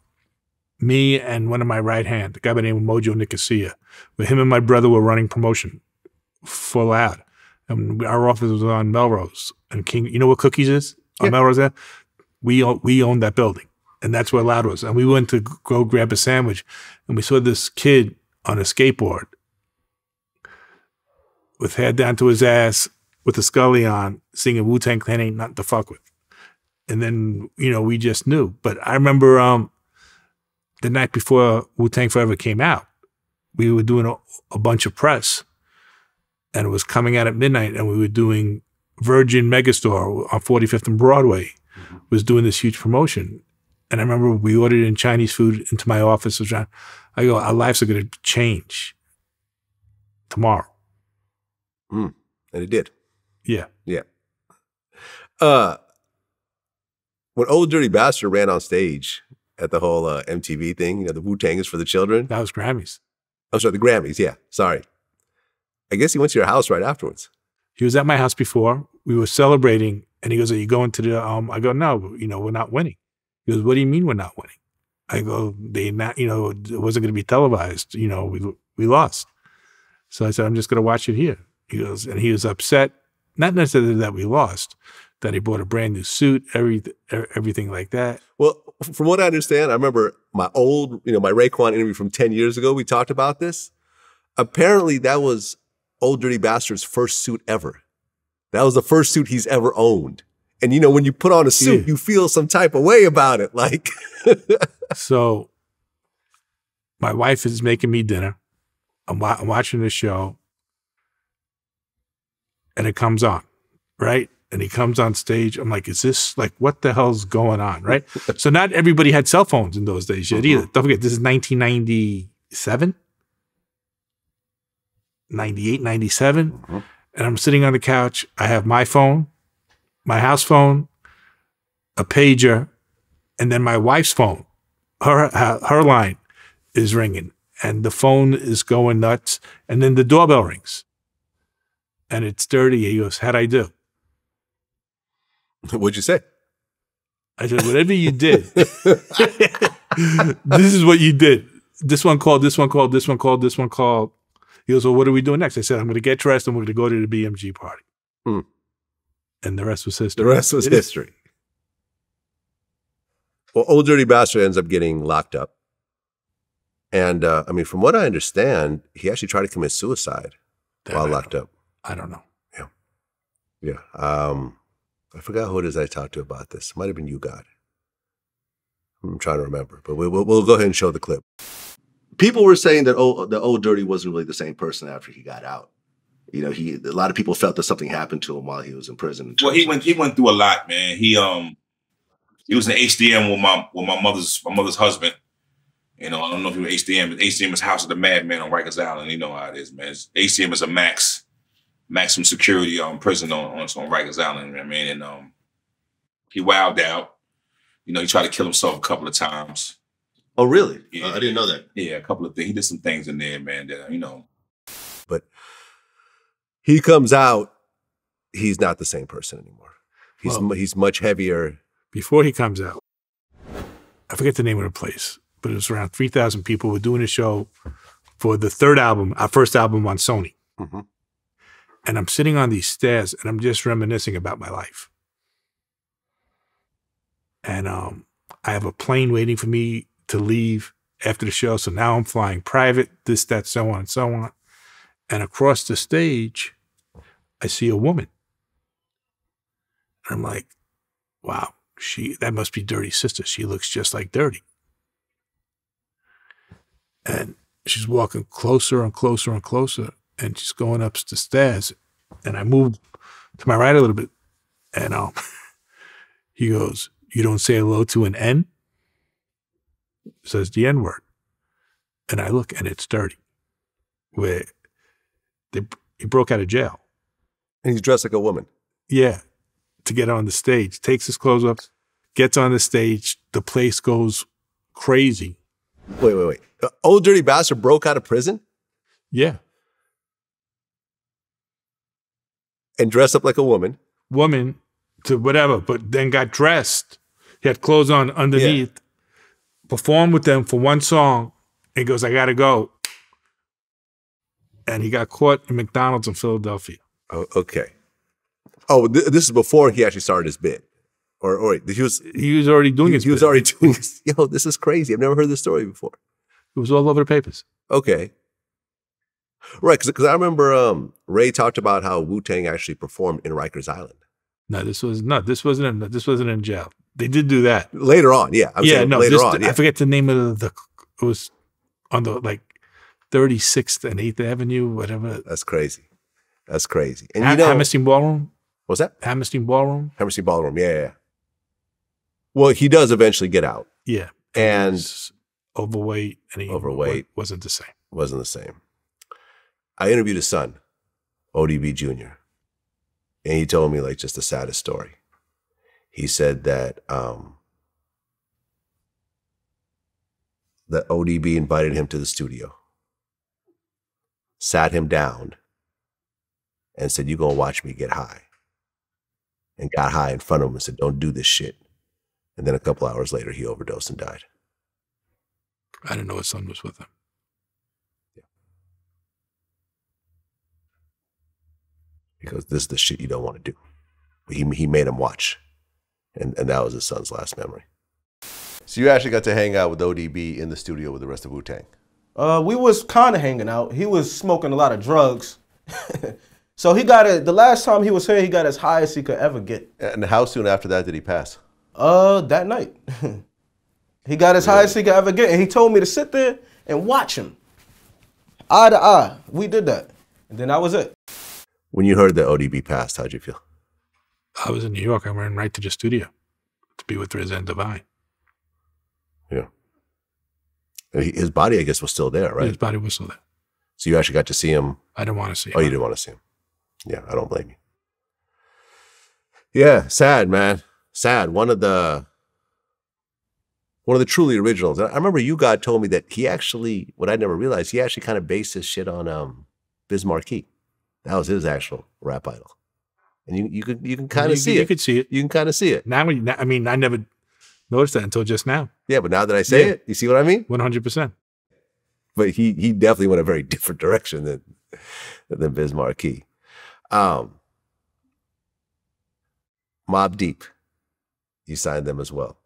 me and one of my right hand, a guy by the name of Mojo Nicosia, where him and my brother were running promotion full out. And our office was on Melrose and King. You know what Cookies is on. Melrose? There, we we owned that building, and that's where Loud was. And we went to go grab a sandwich, and we saw this kid on a skateboard with head down to his ass, with a scully on, singing Wu Tang Clan ain't nothing to fuck with and then you know we just knew. But I remember um, the night before Wu Tang Forever came out, we were doing a, a bunch of press, and it was coming out at midnight, and we were doing Virgin Megastore on 45th and Broadway was doing this huge promotion. And I remember we ordered in Chinese food into my office. I go, our lives are going to change tomorrow. And it did. Yeah. Yeah. Uh, when Old Dirty Bastard ran on stage at the whole uh, MTV thing, you know, the Wu Tang is for the children. That was Grammys. I'm sorry, the Grammys. Yeah, sorry. I guess he went to your house right afterwards. He was at my house before. We were celebrating, and he goes, "Are you going to the?" Um, I go, "No, you know, we're not winning." He goes, "What do you mean we're not winning?" I go, "They not, you know, it wasn't going to be televised. You know, we we lost." So I said, "I'm just going to watch it here." He goes, and he was upset, not necessarily that we lost, that he bought a brand new suit, every everything like that. Well, from what I understand, I remember my old, you know, my Raekwon interview from 10 years ago. We talked about this. Apparently, that was Old Dirty Bastard's first suit ever. That was the first suit he's ever owned. And you know, when you put on a suit, Yeah. you feel some type of way about it. Like, (laughs) So my wife is making me dinner. I'm, wa- I'm watching the show, and it comes on, right? And he comes on stage. I'm like, is this like what the hell's going on, right? (laughs) so not everybody had cell phones in those days yet uh-huh. either. Don't forget, this is 1997, 98, 97. Mm-hmm. And I'm sitting on the couch. I have my phone, my house phone, a pager, and then my wife's phone her her her line is ringing and the phone is going nuts and then the doorbell rings and it's dirty he goes how'd i do (laughs) what'd you say? i said whatever you did (laughs) (laughs) this is what you did this one called this one called this one called this one called he goes well what are we doing next i said i'm going to get dressed and we're going to go to the bmg party Hmm. and the rest was history The rest was history. Well, Old Dirty Bastard ends up getting locked up. And uh, I mean, from what I understand, he actually tried to commit suicide That while locked up. i don't know Yeah. Um, I forgot who it is I talked to about this. It might have been you, God. I'm trying to remember, but we, we'll, we'll go ahead and show the clip. People were saying that old, the old dirty wasn't really the same person after he got out. You know, he a lot of people felt that something happened to him while he was in prison. Well, he went he went through a lot, man. He um he was in HDM with my with my mother's my mother's husband. You know, I don't know if he was HDM, but HDM is House of the Madman on Rikers Island. You know how it is, man. It's, HDM is a max maximum security um prison on on, on Rikers Island. You know I mean, and um he wowed out. You know, he tried to kill himself a couple of times. Oh, really? Yeah. Uh, I didn't know that. Yeah, a couple of things. He did some things in there, man. That you know, But He comes out, he's not the same person anymore. He's Well- he's much heavier. before he comes out, I forget the name of the place, but it was around 3,000 people. We're doing a show for the third album, our first album on Sony. Mhm. And I'm sitting on these stairs and I'm just reminiscing about my life. And um, I have a plane waiting for me to leave after the show. So now I'm flying private, this, that, so on and so on. And across the stage, I see a woman. And I'm like, wow, she that must be Dirty Sister. She looks just like Dirty. And she's walking closer and closer and closer, and she's going up the stairs. And I move to my right a little bit, and um, (laughs) he goes, "You don't say hello to an N." Says the N word, and I look, and it's Dirty. Where they he broke out of jail. And he's dressed like a woman. Yeah, to get on the stage. Takes his clothes off, gets on the stage. The place goes crazy. Wait, wait, wait. Uh, old dirty bastard broke out of prison Yeah, and dressed up like a woman. woman to whatever, but then got dressed. He had clothes on underneath. Performed with them for one song. And he goes, "I gotta go." And he got caught in McDonald's in Philadelphia. Oh, okay. Oh, th- this is before he actually started his bit, or or he was He was already doing he, his. he was already (laughs) doing. This. Yo, this is crazy. I've never heard this story before. It was all over the papers. Okay. Right, because I remember um, Ray talked about how Wu Tang actually performed in Rikers Island No, this was no. This wasn't. In, this wasn't in jail. They did do that. later on. Yeah, I'm yeah, no, later this, on. Yeah. I forget the name of the. It was on the like 36th and 8th Avenue, whatever. That's crazy. That's crazy. And Ha- you know, Hammerstein Ballroom. what's that? Hammerstein Ballroom. Hammerstein Ballroom. Yeah, yeah. Well, he does eventually get out, Yeah, and overweight and he Overweight. wasn't the same. wasn't the same. I interviewed his son, ODB Jr., and he told me like just the saddest story. He said that um, that ODB invited him to the studio, sat him down, and said, "You gonna watch me get high," and got high in front of him and said, "Don't do this shit." And then a couple hours later, he overdosed and died. I didn't know his son was with him. because this is the shit you don't want to do. He he made him watch, and and that was his son's last memory. So you actually got to hang out with ODB in the studio with the rest of Wu Tang. Uh, we was kind of hanging out. He was smoking a lot of drugs. (laughs) so he got it. The last time he was here, he got as high as he could ever get. And how soon after that did he pass? Uh, that night. (laughs) he got as high as he could ever get. And he told me to sit there and watch him. Eye to eye. We did that. And then that was it. When you heard that ODB passed, how'd you feel? I was in New York. I went right to the studio to be with RZA and Divine. Yeah. His body, I guess, was still there, right? His body was still there. So you actually got to see him. I didn't want to see. Him. Oh, you didn't want to see him. Yeah, I don't blame you. Yeah, sad, man. Sad. One of the one of the truly originals. I remember you God told me that he actually, what I never realized, he actually kind of based his shit on um Biz Markie. That was his actual rap idol. And you you could you can kind of see you it. could see it. You can kind of see it. Now, I mean, I never noticed that until just now. Yeah, but now that I say Yeah. it, you see what I mean? One hundred percent. but he he definitely went a very (laughs) different direction than than Biz Markie. Um, Mobb Deep, you signed them as well.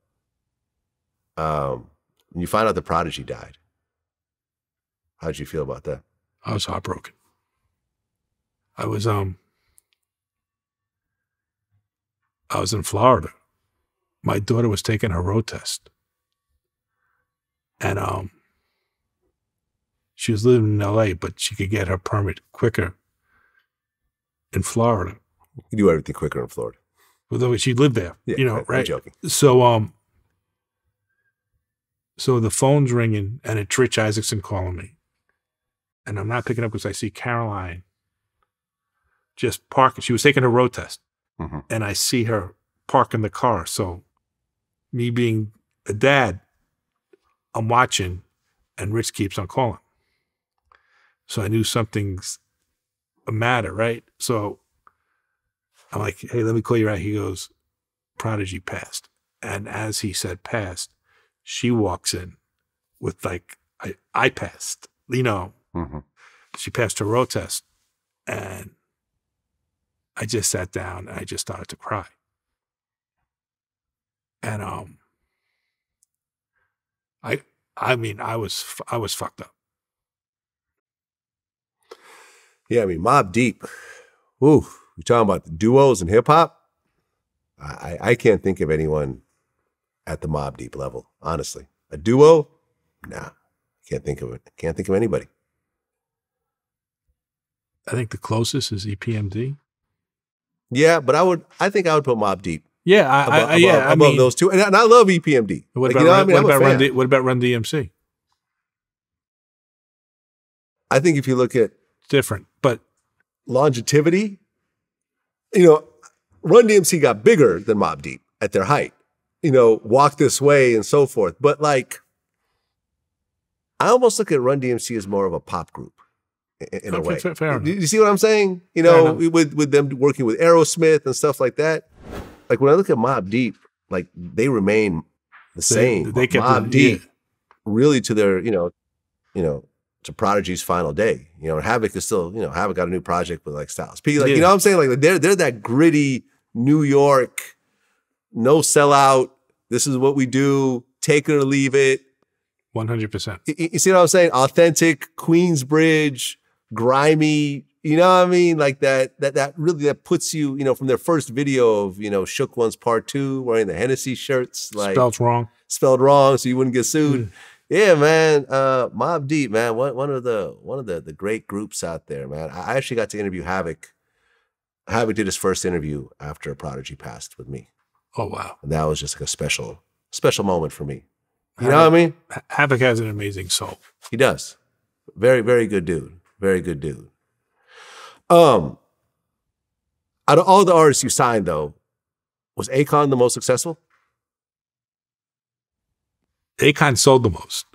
Um, when you find out the Prodigy died, How did you feel about that? I was heartbroken. I was um I was in Florida. My daughter was taking her road test. And um she was living in LA, but she could get her permit quicker in Florida. You do everything quicker in Florida. Although she lived there. Yeah, you know, I- right? joking. So um so the phone's ringing and it's Rich Isaacson calling me. And I'm not picking up because I see Caroline just parking. She was taking her road test. Mhm. And I see her parking the car. So me being a dad, I'm watching and Rich keeps on calling. So I knew something's a matter, right? So I'm like, hey, let me call you right. He goes, Prodigy passed. And as he said passed, she walks in with like, I, I passed, you know, Mhm. she passed her road test. And I just sat down and I just started to cry. And, um, I, I mean, I was, I was fucked up. Yeah, I mean, Mobb Deep. Ooh, you're talking about the duos and hip hop. I, I can't think of anyone at the Mobb Deep level, honestly. A duo? Nah, I can't think of it. Can't think of anybody. I think the closest is EPMD. Yeah, but I would. I think I would put Mobb Deep Yeah, I, above, I, yeah, above, I above mean, those two, and, and I love EPMD. what Like, about, you know Run, I mean? what, about Run. D, what about Run DMC? I think if you look at Different, but longevity, you know, Run DMC got bigger than Mobb Deep at their height. You know, Walk This Way and so forth. But like, I almost look at Run DMC as more of a pop group in, a way. fair- fair you, you see what I'm saying? You know, with with them working with Aerosmith and stuff like that. Like when I look at Mobb Deep, like they remain the same. they kept Mob it- Deep yeah. really to their, you know, you know, to Prodigy's final day. You know, Havoc is still, you know, Havoc got a new project with like Styles P. Like, Yeah. you know what I'm saying? Like they're they're that gritty New York, no sellout. This is what we do. Take it or leave it. one hundred percent. You see what I'm saying? Authentic, Queensbridge, grimy. You know what I mean? Like that. That that really that puts you. You know, from their first video of you know Shook Ones Part Two, wearing the Hennessy shirts, like Spelled wrong. spelled wrong so you wouldn't get sued. Mm. Yeah, man. Uh Mobb Deep, man. One one of the one of the the great groups out there, man. I actually got to interview Havoc. Havoc did his first interview after Prodigy passed with me. Oh wow, And that was just like a special, special moment for me. You know what I mean? Havoc has an amazing soul. He does. Very, very good dude. Very good dude. Um, out of all the artists you signed, though, was Akon the most successful? Akon sold the most.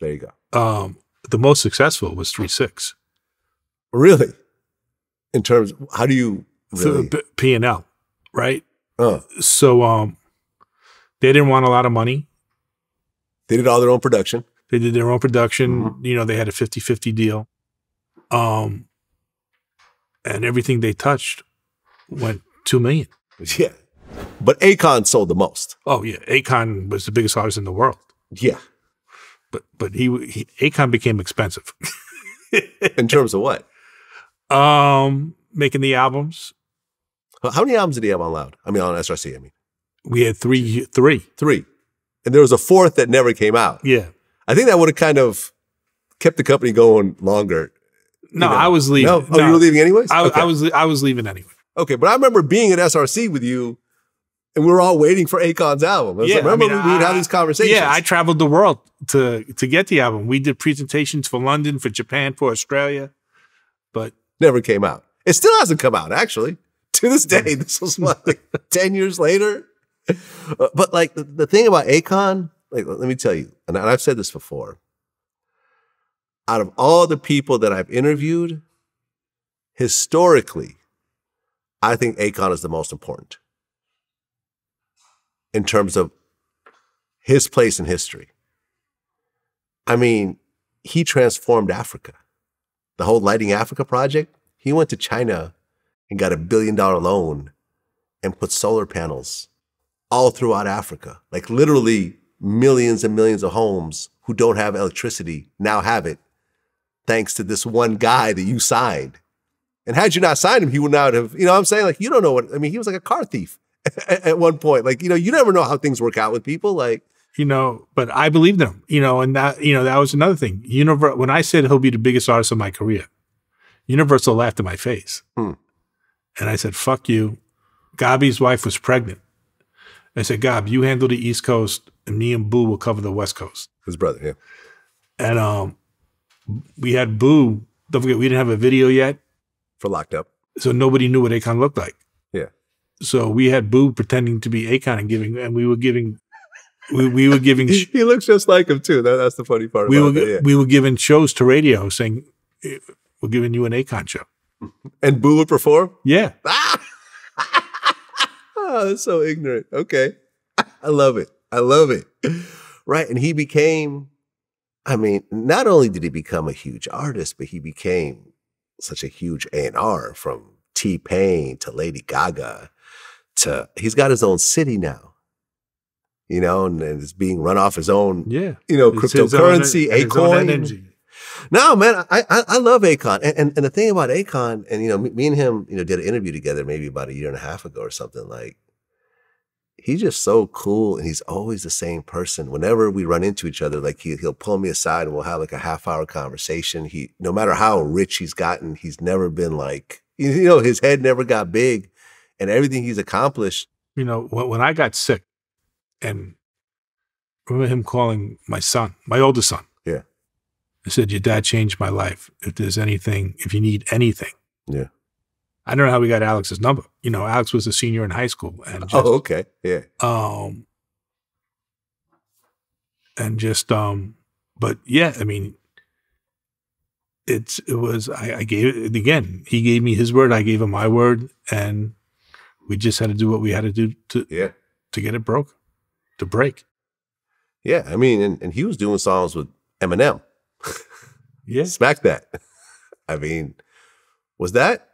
There you go. Um, the most successful was Three Six. Really? In terms, how do you really? P and L, right? Uh, So um, they didn't want a lot of money. they did all their own production. They did their own production. Mm-hmm. You know, they had a 50-50 deal. Um, and everything they touched went two million. (laughs) Yeah. But Akon sold the most. Oh yeah, Akon was the biggest artist in the world. Yeah. But but he, he Akon became expensive. (laughs) In terms of what? um, making the albums, How many albums did he have on Loud? I mean, on SRC, I mean. we had three three. Three. And there was a fourth that never came out. Yeah. I think that would have kind of kept the company going longer. No, you know. I was leaving. No? Oh, you were leaving anyways? I, Okay. I was I was leaving anyway. Okay, but I remember being at SRC with you and we were all waiting for Akon's album. I was like, I remember mean, we would have these conversations. Yeah, I traveled the world to to get the album. We did presentations for London, for Japan, for Australia, but never came out. It still hasn't come out, actually. (laughs) To this day, this was what, like (laughs) 10 years later? Uh, But like the, the thing about Akon, like let me tell you, and I've said this before. Out of all the people that I've interviewed, historically, I think Akon is the most important in terms of his place in history. I mean, he transformed Africa. The whole Lighting Africa project, he went to China and got a billion dollar loan and put solar panels all throughout Africa. Like literally millions and millions of homes who don't have electricity now have it thanks to this one guy that you signed. And had you not signed him, he would not have, you know what I'm saying? Like, you don't know what, I mean, he was like a car thief (laughs) at, at one point. Like, you know, you never know how things work out with people. Like, you know, but I believed him, you know, and that, you know, that was another thing. Univer- when I said he'll be the biggest artist of my career, Universal laughed in my face. Hmm. And I said, fuck you. Gabi's wife was pregnant. I said, Gab, you handle the East Coast and me and Bu will cover the West Coast. his brother, yeah. And um, we had Bu. Don't forget, we didn't have a video yet. For locked up. So nobody knew what Akon looked like. Yeah. So we had Bu pretending to be Akon and giving, and we were giving, we, we were giving, (laughs) sh- he looks just like him too. That, that's the funny part we were, it. Yeah. we were giving shows to radio saying, eh, we're giving you an Akon show. (laughs) And Bu would perform? Yeah. (laughs) Oh, that's so ignorant. Okay. I love it. I love it. Right. And he became, I mean, not only did he become a huge artist, but he became such a huge A&R from T-Pain to Lady Gaga to, he's got his own city now, you know, and, and it's being run off his own, Yeah. you know, It's cryptocurrency, own energy. No, man, I, I I love Akon, and, and and the thing about Akon, and you know, me, me and him, you know, did an interview together maybe about a year and a half ago or something. Like, he's just so cool, and he's always the same person. Whenever we run into each other, like he he'll pull me aside and we'll have like a half hour conversation. He, no matter how rich he's gotten, he's never been like, (laughs) you know, his head never got big, and everything he's accomplished. you know, when, when I got sick, and I remember him calling my son, my oldest son. Yeah. I said, "Your dad changed my life. If there's anything, if you need anything." Yeah. I don't know how we got Alex's number. You know, Alex was a senior in high school, and just, oh, okay, yeah, um, and just um, but yeah, I mean, it's it was I, I gave it again. He gave me his word, I gave him my word, and we just had to do what we had to do to yeah, to get it broke, to break. yeah. I mean, and, and he was doing songs with Eminem. Yeah, (laughs) Smack that. (laughs) I mean, was that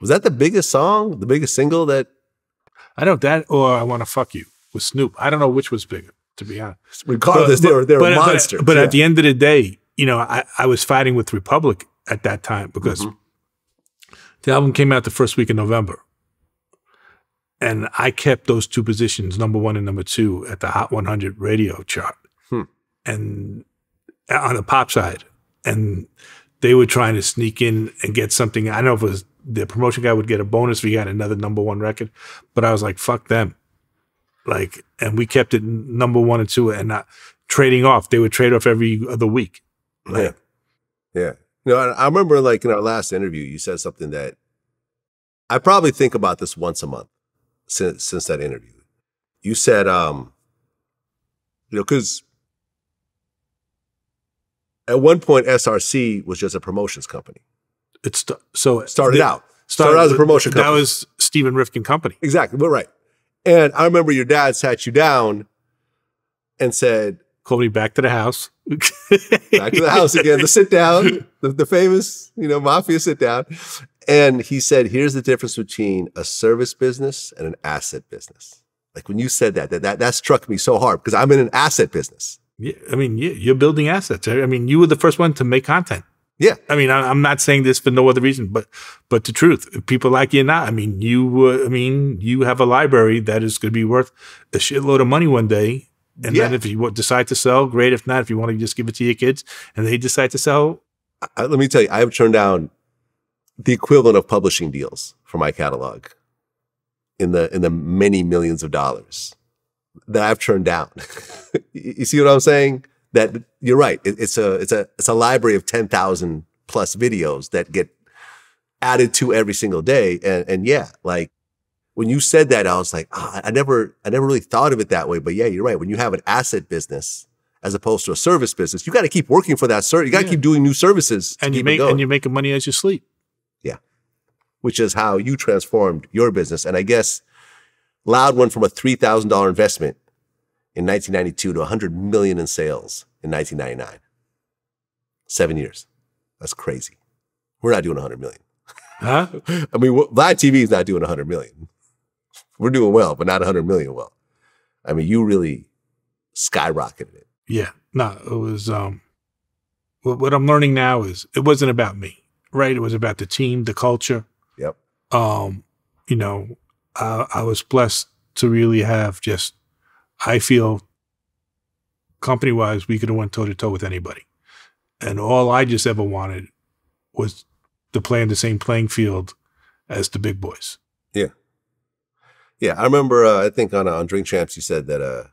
was that the biggest song, the biggest single that I don't know that, or I want to fuck you with Snoop. I don't know which was bigger, to be honest. regardless they were they were but, monsters. But, but yeah. at the end of the day, you know, I, I was fighting with Republic at that time because Mm-hmm. the album came out the first week in November. And I kept those two positions, number one and number two, at the Hot 100 radio chart. Hmm. And on the pop side. And they were trying to sneak in and get something. I don't know if it was the promotion guy would get a bonus if he had another number one record, but I was like, fuck them. Like, and we kept it number one and two and not trading off. They would trade off every other week. yeah, yeah. You know, I, remember like in our last interview, you said something that I probably think about this once a month since since that interview. You said, um, you know, because at one point SRC was just a promotions company. It's so Started the- out. Started out as a promotion That was Stephen Rifkind Company. Exactly, but right. And I remember your dad sat you down and said, Called me back to the house. back to the house again, the sit down, the, the famous, you know, mafia sit down. And he said, here's the difference between a service business and an asset business. Like when you said that, that, that, that struck me so hard because I'm in an asset business. Yeah, I mean, yeah, you're building assets. I mean, you were the first one to make content. Yeah. I mean, I, I'm not saying this for no other reason, but but the truth, if people like you or not. I mean, you. Uh, I mean, you have a library that is going to be worth a shitload of money one day. And then if you decide to sell, great. If not, if you want to just give it to your kids, and they decide to sell, I, let me tell you, I have turned down the equivalent of publishing deals for my catalog in the in the many millions of dollars that I've turned down. (laughs) you see what I'm saying? That you're right. It- it's a it's a it's a library of ten thousand plus videos that get added to every single day. And and yeah, like when you said that, I was like, ah, I never I never really thought of it that way. But yeah, you're right. When you have an asset business as opposed to a service business, you got to keep working for that service. You got to Yeah. keep doing new services and you make and you're making money as you sleep. Yeah, which is how you transformed your business. And I guess Loud went from a three thousand dollar investment in 1992 to 100 million in sales in 1999. Seven years. That's crazy. We're not doing 100 million. Huh? (laughs) I mean, Vlad TV is not doing 100 million. We're doing well, but not 100 million well. I mean, you really skyrocketed it. Yeah. No, it was um what, what I'm learning now is it wasn't about me, right? It was about the team, the culture. Yep. Um, you know, I, I was blessed to really have just I feel company wise we could have went toe to toe with anybody. And all I just ever wanted was to play in the same playing field as the big boys. Yeah. Yeah, I remember. Uh, I think on on Drink Champs, you said that uh,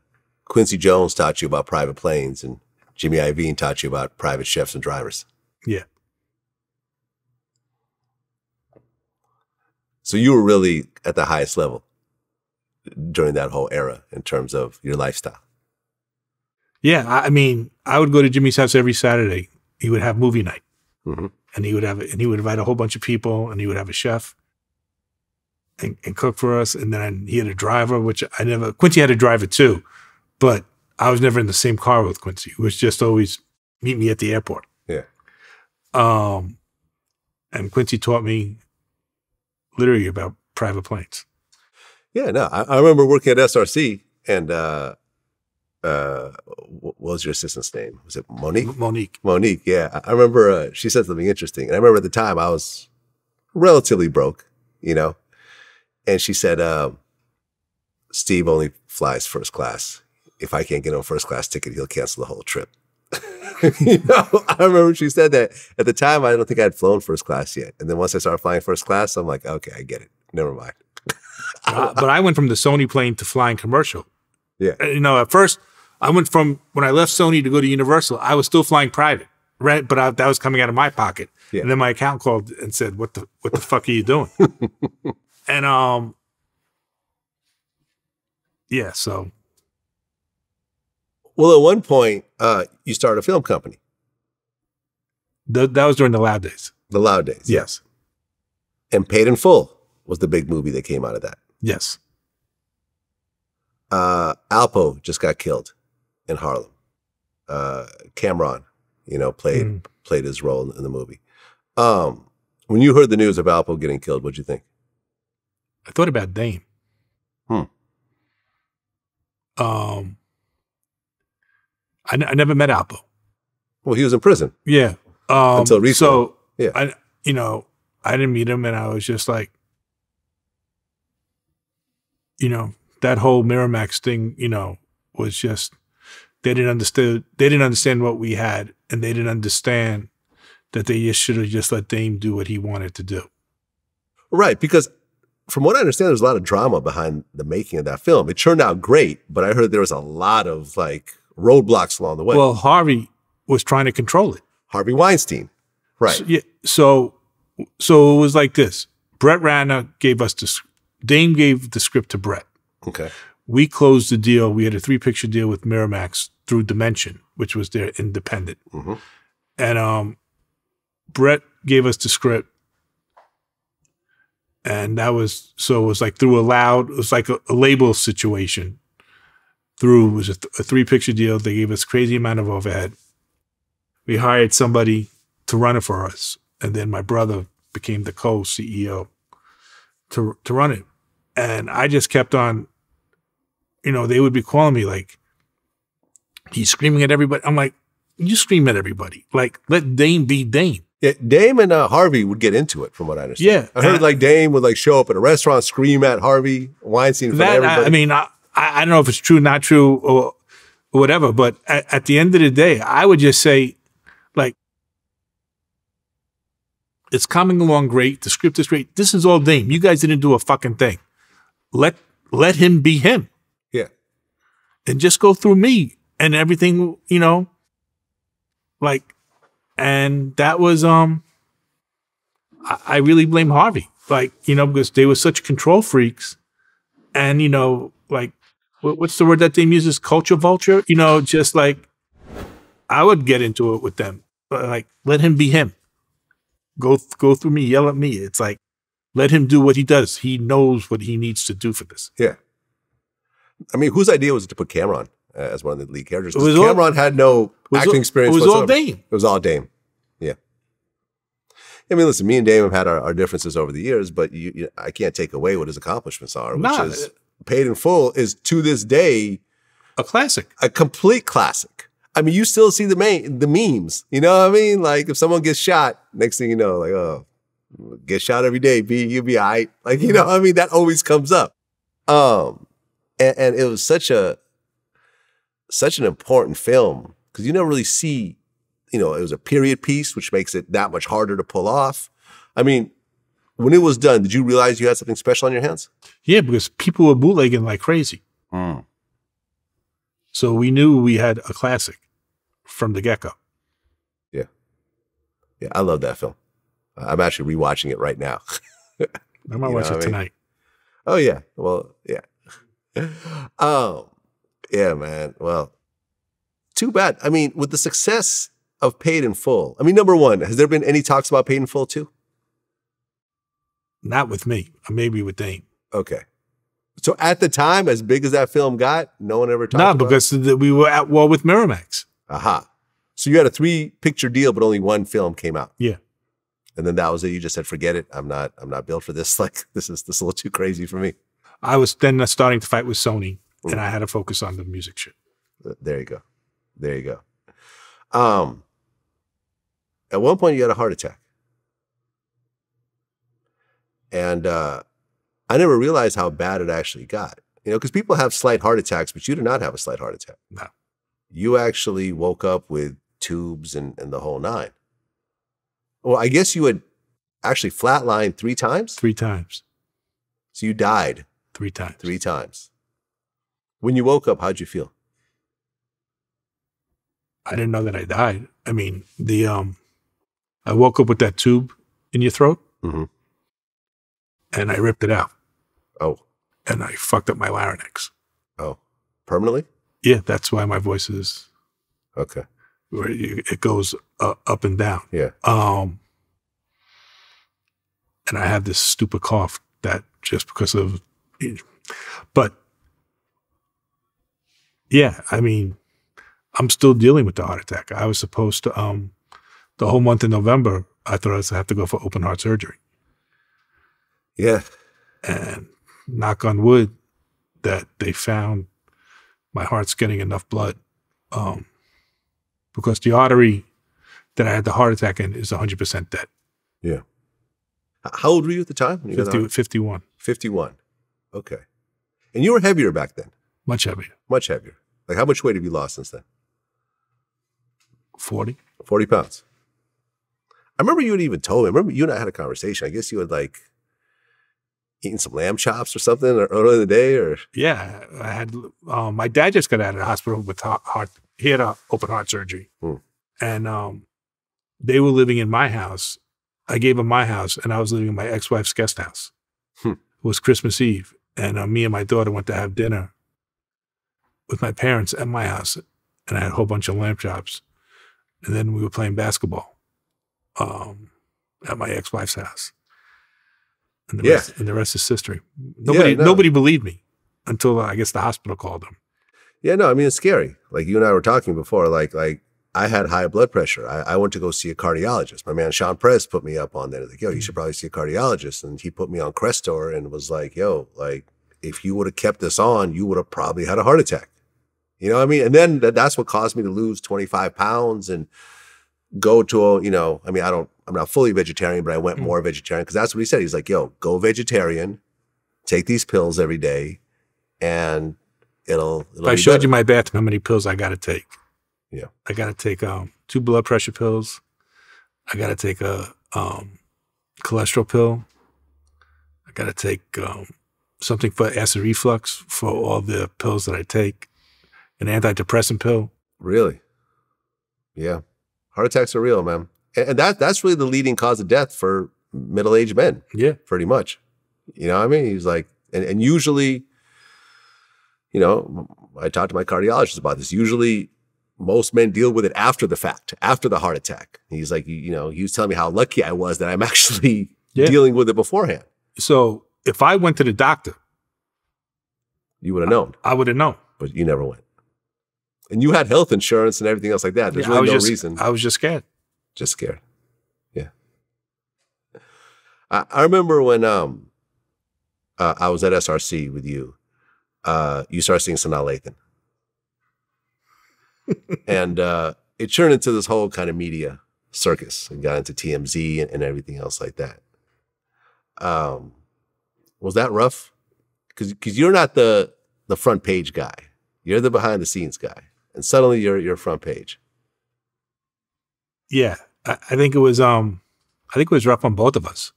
Quincy Jones taught you about private planes, and Jimmy Iovine taught you about private chefs and drivers. Yeah. So you were really at the highest level during that whole era in terms of your lifestyle. Yeah, I I mean, I would go to Jimmy's house every Saturday. He would have movie night, Mhm. and he would have and he would invite a whole bunch of people, and he would have a chef. and, and cook for us. And then he had a driver, which I never, Quincy had a driver too, but I was never in the same car with Quincy. It was just always meet me at the airport. Yeah. Um, and Quincy taught me literally about private planes. Yeah, no, I, I remember working at SRC and uh uh what was your assistant's name? Was it Monique? Monique. Monique, yeah. I remember uh, she said something interesting. And I remember at the time I was relatively broke, you know. And she said, um, Steve only flies first class. If I can't get him a first class ticket, he'll cancel the whole trip. (laughs) you know, I remember she said that at the time. I don't think I had flown first class yet. And then once I started flying first class, I'm like, okay, I get it. Never mind. Uh, but I went from the Sony plane to flying commercial. Yeah. Uh, You know, at first, I went from when I left Sony to go to Universal, I was still flying private, right? But I, that was coming out of my pocket. Yeah. And then my account called and said, "What the what the fuck are you doing?" (laughs) and um, yeah. So Well, at one point, uh, you started a film company, th- that was during the loud days. The Loud Days. Yes. And Paid in Full was the big movie that came out of that. Yes. Uh, Alpo just got killed in Harlem. Uh, Cam'ron, you know, played Mm. played his role in, in the movie. Um, when you heard the news of Alpo getting killed, what'd you think? I thought about Dame. Hmm. Um, I, n- I never met Alpo. Well, he was in prison. Yeah. Um, Until recently. So Yeah. I, you know, I didn't meet him, and I was just like, you know, that whole Miramax thing, you know, was just they didn't understand. They didn't understand what we had, and they didn't understand that they just should have just let Dame do what he wanted to do. Right, because from what I understand, there's a lot of drama behind the making of that film. It turned out great, but I heard there was a lot of like roadblocks along the way. Well, Harvey was trying to control it. Harvey Weinstein, right? So, yeah. So, so it was like this. Brett Ratner gave us the Dame gave the script to Brett. Okay. We closed the deal. We had a three picture deal with Miramax through Dimension, which was their independent. Mhm. And um, Brett gave us the script. And that was so it was like through a loud, it was like a, a label situation. Through was a, th- a three picture deal. They gave us crazy amount of overhead. We hired somebody to run it for us, and then my brother became the co CEO to to run it. And I just kept on, you know, they would be calling me like, he's screaming at everybody. I'm like, you scream at everybody. Like, let Dame be Dame. Yeah, Dame and uh, Harvey would get into it, from what I understand. Yeah. I heard like Dame would like show up at a restaurant, scream at Harvey Weinstein in That I, everybody. I mean, I, I don't know if it's true, not true, or, or whatever. But at, at the end of the day, I would just say, like, it's coming along great. The script is great. This is all Dame. You guys didn't do a fucking thing. Let let him be him. yeah, and just go through me and everything, you know, like, and that was, um, I, I really blame Harvey, like, you know, because they were such control freaks and, you know, like, what, what's the word that they uses? Culture vulture, you know, just like, I would get into it with them, but like, let him be him. Go, go through me, yell at me. It's like, let him do what he does. He knows what he needs to do for this. yeah. I mean, whose idea was it to put Cam'ron uh, as one of the lead characters? was all- Cam'ron had no was acting all- experience. it was all whatsoever. Dame. It was all Dame. Yeah. I mean, listen, me and Dame have had our, our differences over the years, but you, you, I can't take away what his accomplishments are, which Nah, is paid in full is to this day A classic. a complete classic. I mean, you still see the main the memes. You know what I mean? Like if someone gets shot, next thing you know, like oh, get shot every day, B, you'll be all right. Like you know, what I mean, that always comes up. Um, and, and it was such a such an important film because you never really see, you know, it was a period piece, which makes it that much harder to pull off. I mean, when it was done, did you realize you had something special on your hands? Yeah, because people were bootlegging like crazy. So we knew we had a classic from the get go. Yeah, Yeah. I love that film. I'm actually rewatching it right now. I might (laughs) You watch it I mean? tonight. Oh yeah. Well, yeah. (laughs) oh, yeah, man. Well, too bad. I mean, with the success of Paid in Full, I mean, number one, has there been any talks about Paid in Full too? Not with me, or maybe with Dame. Okay. So at the time, as big as that film got, no one ever talked No, about because th- we were at war with Miramax. Aha. So you had a three picture deal, but only one film came out. Yeah. And then that was it. You just said, forget it. I'm not, I'm not built for this. (laughs) Like this is this is a little too crazy for me. I was then starting to fight with Sony, Mm. and I had to focus on the music shit. There you go. There you go. Um at one point you had a heart attack. And uh I never realized how bad it actually got. You know, because people have slight heart attacks, but you did not have a slight heart attack. No. You actually woke up with tubes and, and the whole nine. Well, I guess you had actually flatlined three times. Three times. So you died Three times. three times. When you woke up, how'd you feel? I didn't know that I died. I mean, the um, I woke up with that tube in your throat, Mhm. and I ripped it out, Oh, and I fucked up my larynx. oh, permanently? Yeah, that's why my voice is Okay. where you, it goes uh, up and down. Yeah. Um, and I have this stupid cough that just because of, but yeah, I mean, I'm still dealing with the heart attack. I was supposed to, um, the whole month of November, I thought I was have to go for open heart surgery, Yeah. and knock on wood, that they found my heart's getting enough blood, um, because the artery that I had the heart attack in is 100% dead. Yeah. How old were you at the time? When you got the 50, 51, 51. Okay. And you were heavier back then, much heavier, much heavier. Like how much weight have you lost since then? 40. 40 pounds. I remember you had even told me, I remember you and I had a conversation. I guess you had like eaten some lamb chops or something or earlier in the day or Yeah, I had. Um, my dad just got out of the hospital with heart. heart he had a open heart surgery, Hmm. and um, they were living in my house. I gave him my house, and I was living in my ex-wife's guest house. Hmm. It was Christmas Eve, and uh, me and my daughter went to have dinner with my parents at my house, and I had a whole bunch of lamb chops, and then we were playing basketball um, at my ex-wife's house. And the, Yeah. rest, and the rest is history. Nobody, no. nobody believed me until uh, I guess the hospital called them. Yeah, no, I mean it's scary. Like you and I were talking before, like like I had high blood pressure. I, I went to go see a cardiologist. My man Sean Perez put me up on that. Like, yo, you should probably see a cardiologist. And he put me on Crestor and was like, yo, like if you would have kept this on, you would have probably had a heart attack. You know what I mean? And then that, that's what caused me to lose 25 pounds and go to a, you know, I mean, I don't, I'm not fully vegetarian, but I went Mm. more vegetarian because that's what he said. He's like, yo, go vegetarian, take these pills every day, and it'll, it'll If I showed better. you my bathroom, how many pills I got to take? Yeah. I got to take um, two blood pressure pills. I got to take a um, cholesterol pill. I got to take um, something for acid reflux for all the pills that I take, an antidepressant pill. Really? Yeah. Heart attacks are real, man. And, that that's really the leading cause of death for middle-aged men, Yeah. pretty much. You know what I mean? He's like, and, and usually, you know, I talked to my cardiologist about this. Usually most men deal with it after the fact, after the heart attack. He's like, you, know, he was telling me how lucky I was that I'm (laughs) actually Yeah. dealing with it beforehand. So if I went to the doctor, You would have known, I would have known. but you never went. And you had health insurance and everything else like that. There's Yeah, really no just, reason. I was just scared. just scared. Yeah. I, I remember when um uh, I was at SRC with you, uh, you started seeing Sanaa Lathan. (laughs) and uh, it turned into this whole kind of media circus and got into TMZ and, and everything else like that. Um, was that rough? Because because you're not the the front page guy, you're the behind the scenes guy, and suddenly you're you're front page. Yeah, I, I think it was. Um, I think it was rough on both of us.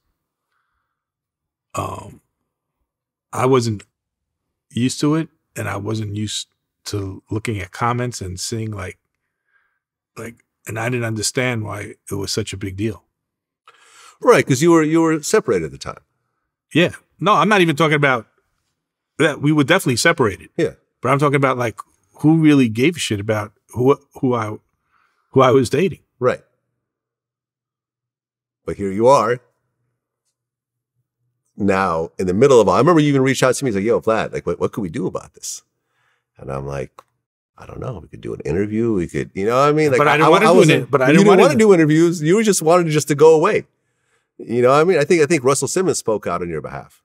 Um, I wasn't used to it, and I wasn't used to looking at comments and seeing like, like, and I didn't understand why it was such a big deal. Right, because you were you were separated at the time. Yeah, no, I'm not even talking about that. We were definitely separated, Yeah. but I'm talking about like who really gave a shit about who who I who I was dating. Right. But here you are, now in the middle of all, I remember you even reached out to me. He's like, yo, Vlad, like, what, what could we do about this? And I'm like, I don't know. We could do an interview. We could, you know what I mean? Like, But I didn't wanna do wasn't- but I didn't wanna want to do- interviews. You just wanted just to go away. You know what I mean? I think, I think Russell Simmons spoke out on your behalf.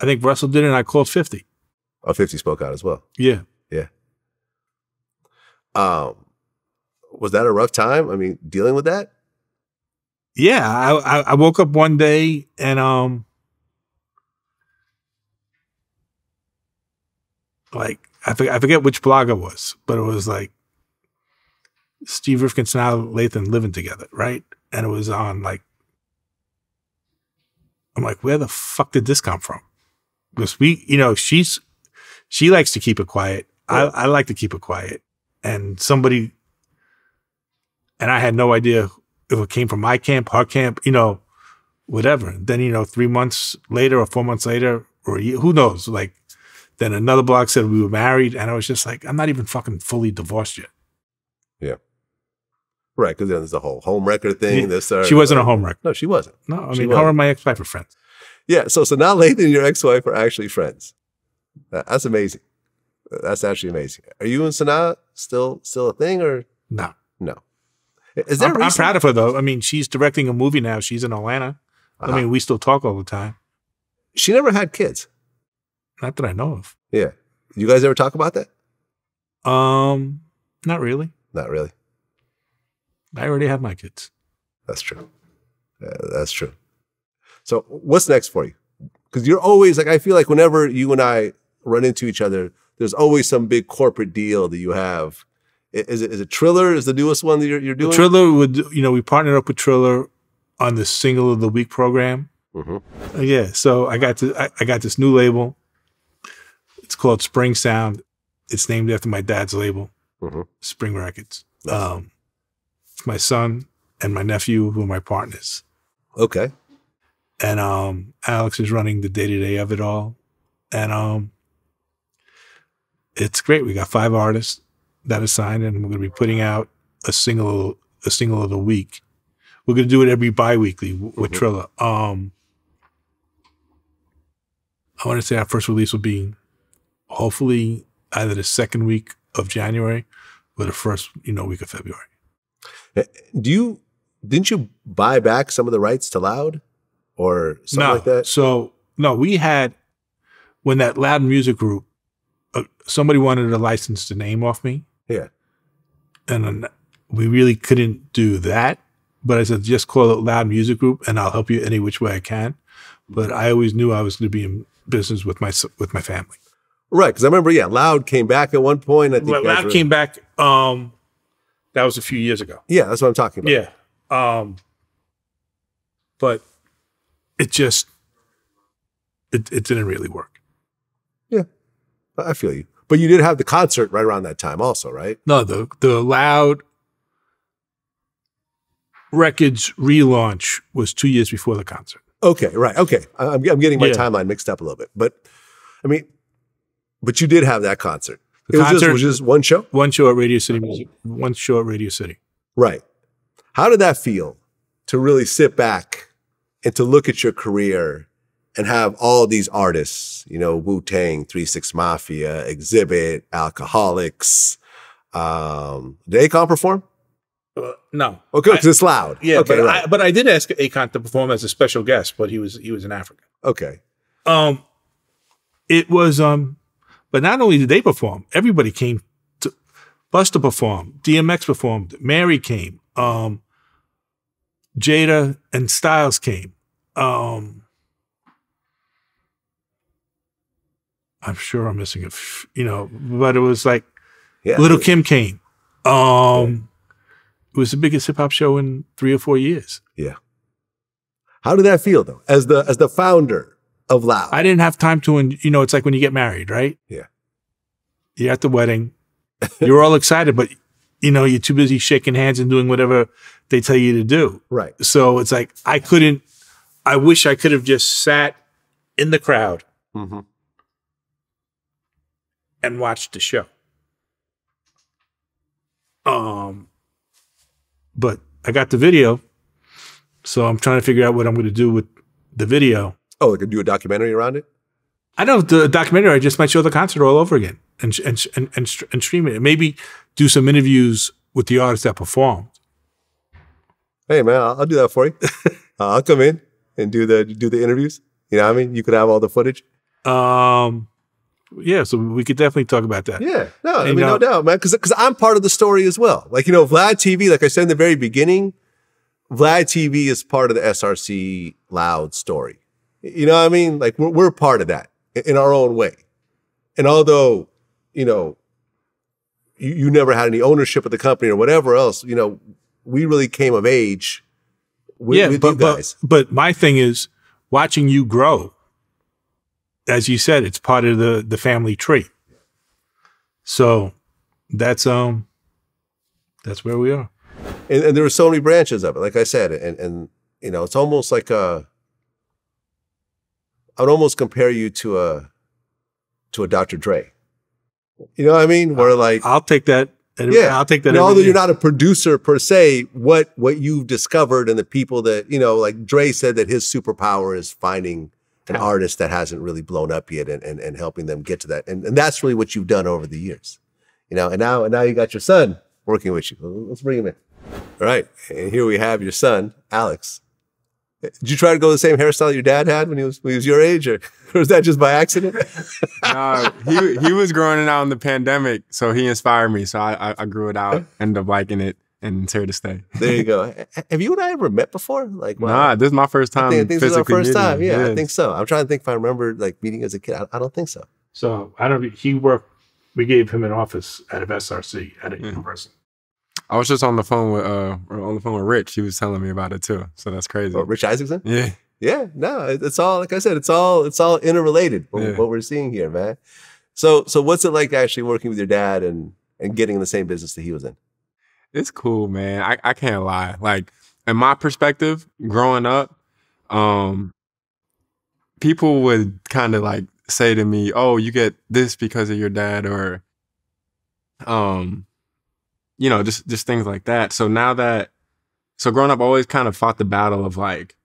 I think Russell did it and I called 50. Oh, 50 spoke out as well. Yeah. Um, was that a rough time? I mean, dealing with that? Yeah. I, I, I woke up one day and, um, like, I forget, I forget which blog it was, but it was like Steve Rifkind, now Lathan living together, right? And it was on like, I'm like, where the fuck did this come from? Because we, you know, she's, she likes to keep it quiet. I, I like to keep it quiet. And somebody, and I had no idea if it came from my camp, her camp, you know, whatever. Then, you know, three months later or four months later, or a year, who knows? Like, then another blog said we were married. And I was just like, I'm not even fucking fully divorced yet. Yeah. Right. Because then there's the whole home record thing. Yeah. This, uh, She wasn't a home wrecker. No, she wasn't. No, I She mean, wasn't. her and my ex wife are friends. Yeah. So, so now Lathan and your ex-wife are actually friends. That's amazing. That's actually amazing. Are you and Sanaa still, still a thing or No. no? Is there I'm, I'm proud of her, though. I mean, she's directing a movie now. She's in Atlanta. Uh-huh. I mean, we still talk all the time. she never had kids. Not that I know of. Yeah. You guys ever talk about that? Um, not really. Not really. I already have my kids. That's true. Yeah, that's true. So what's next for you? Because you're always like I feel like whenever you and I run into each other, there's always some big corporate deal that you have. Is it is it Triller? Is the newest one that you're, you're doing? Triller would, you know, we partnered up with Triller on the single of the week program. Mhm. Uh, yeah, so I got to I, I got this new label. It's called Spring Sound. It's named after my dad's label, Mhm. Spring Records. Um, my son and my nephew who are my partners, Okay. and um, Alex is running the day to day of it all, and um, it's great. We got five artists that are signed, and we're going to be putting out a single a single of the week. We're going to do it every bi-weekly with Mhm. Triller. Um, I want to say our first release will be hopefully either the second week of January or the first, you know, week of February. Eh, Do you didn't you buy back some of the rights to Loud or something no, like that? so no, we had when that Loud Music Group, uh, somebody wanted to license the name off me, Yeah. and we really couldn't do that. But I said, just call it Loud Music Group, and I'll help you any which way I can. But I always knew I was going to be in business with my with my family. Right. Because I remember, yeah, Loud came back at one point. I think Well, Loud were- came back. Um, that was a few years ago. Yeah, that's what I'm talking about. Yeah. Um, but it just it it didn't really work. I feel you. But you did have the concert right around that time, also, right? No, the the loud records relaunch was two years before the concert. Okay, right. Okay, I'm, I'm getting my Yeah. timeline mixed up a little bit, but I mean, but you did have that concert. The it was just, concert- was just one show, One show at Radio City Music. One show at Radio City. right? How did that feel to really sit back and to look at your career and have all these artists, you know, Wu Tang, Three Six Mafia, Xzibit, Alkaholiks. Um, did Akon perform? no. Okay, because it's loud. Yeah, okay, but right. I, but I did ask Akon to perform as a special guest, but he was he was in Africa. okay, Um, it was um, but not only did they perform, everybody came to Busta performed, DMX performed, Mary came, um, Jada and Styles came. Um, I'm sure I'm missing a, f- you know, but it was like yeah. Little Kim came. Um, it was the biggest hip hop show in three or four years. Yeah. How did that feel though, as the as the founder of Loud? I didn't have time to, en- you know, it's like when you get married, right? Yeah. You're at the wedding. (laughs) You're all excited, but you know, you're too busy shaking hands and doing whatever they tell you to do. right. So it's like I couldn't. I wish I could have just sat in the crowd Mm-hmm. And watch the show. Um, but I got the video, so I'm trying to figure out what I'm going to do with the video. Oh, could do a documentary around it. I don't know the documentary. I just might show the concert all over again and and and and, and stream it. And maybe do some interviews with the artists that performed. Hey man, I'll, I'll do that for you. (laughs) I'll come in and do the do the interviews. You know what I mean? You could have all the footage. Um, yeah, so we could definitely talk about that. Yeah, no, I mean, uh, no doubt, man. Because because I'm part of the story as well. Like you know, Vlad TV. Like I said in the very beginning, Vlad TV is part of the SRC Loud story. You know what I mean? Like we're we're part of that in- in our own way. And although you know, you, you never had any ownership of the company or whatever else, you know, we really came of age with, yeah, with but, you guys. but but my thing is watching you grow. As you said, it's part of the the family tree. So that's um that's where we are. and, and there were so many branches of it like i said and and you know it's almost like a i would almost compare you to a to a dr dre you know what i mean where like I'll take that. and yeah I'll take that. and although you're not a producer per se what what you've discovered and the people that you know like dre said that his superpower is finding an artist that hasn't really blown up yet and, and, and helping them get to that. And, and that's really what you've done over the years. You know and now and now you got your son working with you. Let's bring him in. All right. And here we have your son alex. Did you try to go the same hairstyle your dad had when he was when he was your age or, (laughs) or was that just by accident? (laughs) Uh, he he was growing it out in the pandemic, so he inspired me. So I I, I grew it out, ended up liking it, and it's here to stay. there you go (laughs) have you and i ever met before like wow. Nah, this is my first I time. think, I think this is our first meeting time. him. Yeah, I think so. I'm trying to think if I remember like meeting as a kid. I, I don't think so. So I don't. He worked. We gave him an office out of SRC at a Mm. university. I was just on the phone with uh on the phone with Rich. He was telling me about it too. So that's crazy. Oh, Rich Isaacson. Yeah. Yeah, no, it's all like I said. It's all it's all interrelated. What, Yeah. what we're seeing here, man. So so what's it like actually working with your dad and and getting in the same business that he was in? It's cool, man. I, I can't lie. Like in my perspective, growing up, um, people would kind of like say to me, "Oh, you get this because of your dad," or, um, you know, just just things like that. So now that, so growing up, I always kind of fought the battle of like,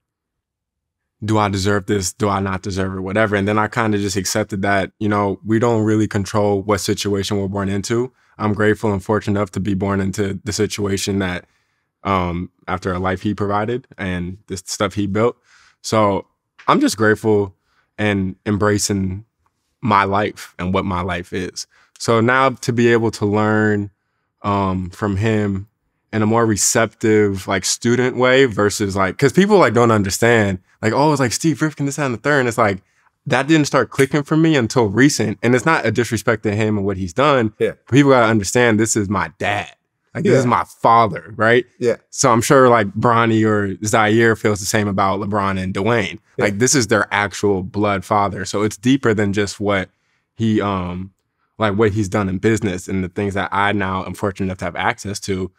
do I deserve this? Do I not deserve it? Whatever. And then I kind of just accepted that, you know, we don't really control what situation we're born into. I'm grateful and fortunate enough to be born into the situation that um after a life he provided and the stuff he built. So I'm just grateful and embracing my life and what my life is. So now to be able to learn um from him in a more receptive like student way versus like because people like don't understand like oh it's like Steve Rifkind this that, and the third and it's like that didn't start clicking for me until recent and it's not a disrespect to him and what he's done Yeah. people gotta understand this is my dad like this is my father right Yeah. so I'm sure like Bronny or Zaire feels the same about LeBron and Dwyane. Yeah. Like this is their actual blood father. So it's deeper than just what he um like what he's done in business and the things that I now am fortunate enough to have access to.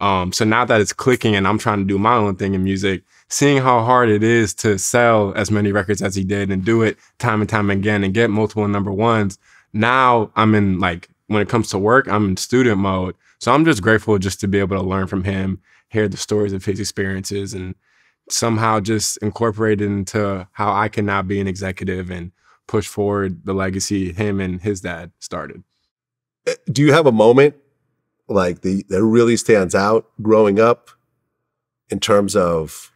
Um so now that it's clicking and I'm trying to do my own thing in music, seeing how hard it is to sell as many records as he did and do it time and time again and get multiple number ones. Now I'm in like when it comes to work, I'm in student mode. So I'm just grateful just to be able to learn from him, hear the stories of his experiences, and somehow just incorporate it into how I can now be an executive and push forward the legacy him and his dad started. Eh, do you have a moment like the that really stands out growing up in terms of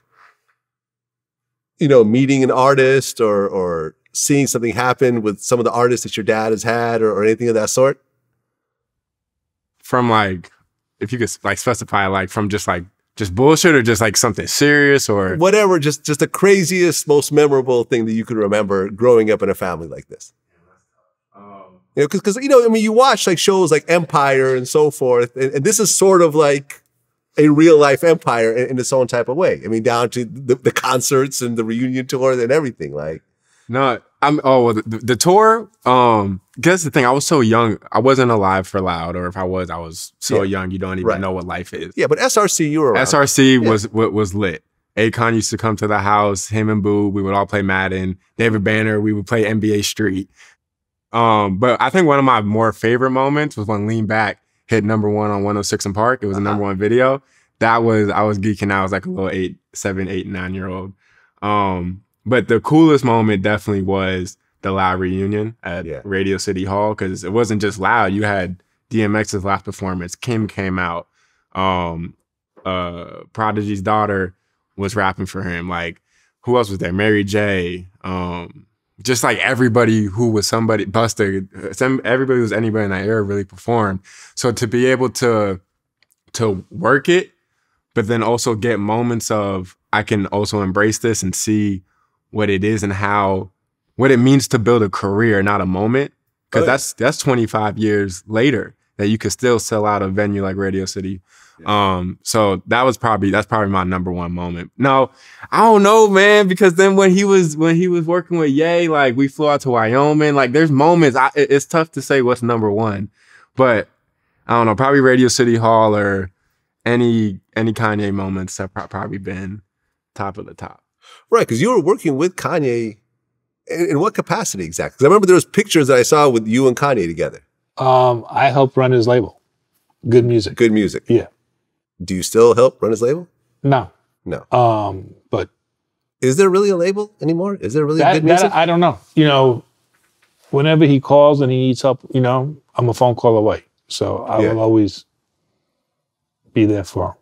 you know meeting an artist or or seeing something happen with some of the artists that your dad has had or, or anything of that sort? From like, if you could like specify, like from just like just bullshit or just like something serious or Whatever, just just the craziest, most memorable thing that you could remember growing up in a family like this. Um, you know, because you know, I mean, you watch like shows like Empire and so forth, and, and this is sort of like a real life Empire in, in its own type of way. I mean, down to the, the concerts and the reunion tour and everything. Like, No, I'm. Oh, well, the, the tour. Um, guess the thing. I was so young. I wasn't alive for Loud, or if I was, I was so Yeah. young. You don't even Right. know what life is. yeah, but SRC, you were around. SRC Yeah. was was was lit. Akon used to come to the house. Him and Bu, we would all play Madden. David Banner, we would play NBA Street. Um, but I think one of my more favorite moments was when Lean Back hit number one on 106 and Park. It was a number one video. That was I was geeking out. I was like a little eight, seven, eight, nine year old. Um, but the coolest moment definitely was the Loud reunion at Yeah. Radio City Hall because it wasn't just Loud. You had DMX's last performance. Kim came out. Um, uh, Prodigy's daughter was rapping for him. Like, who else was there? Mary J. Um, just like everybody who was somebody, Busta, some everybody who was anybody in that era really performed. So to be able to to work it, but then also get moments of I can also embrace this and see what it is and how what it means to build a career, not a moment. Because Oh, that's that's 25 years later that you could still sell out a venue like Radio City. Um, so that was probably that's probably my number one moment. No, I don't know, man, because then when he was when he was working with Ye, like we flew out to Wyoming, like there's moments. I, it- it's tough to say what's number one, but I don't know, probably Radio City Hall or any any Kanye moments have pro- probably been top of the top. Right, because you were working with Kanye. In, in what capacity exactly? Because I remember there was pictures that I saw with you and Kanye together. Um, I helped run his label. Good music. Good music. Yeah. Do you still help run his label? No. No. Um, but Is there really a label anymore? Is there really that, good that music? I don't know. You know, whenever he calls and he needs help, you know, I'm a phone call away. So I Yeah. will always be there for him.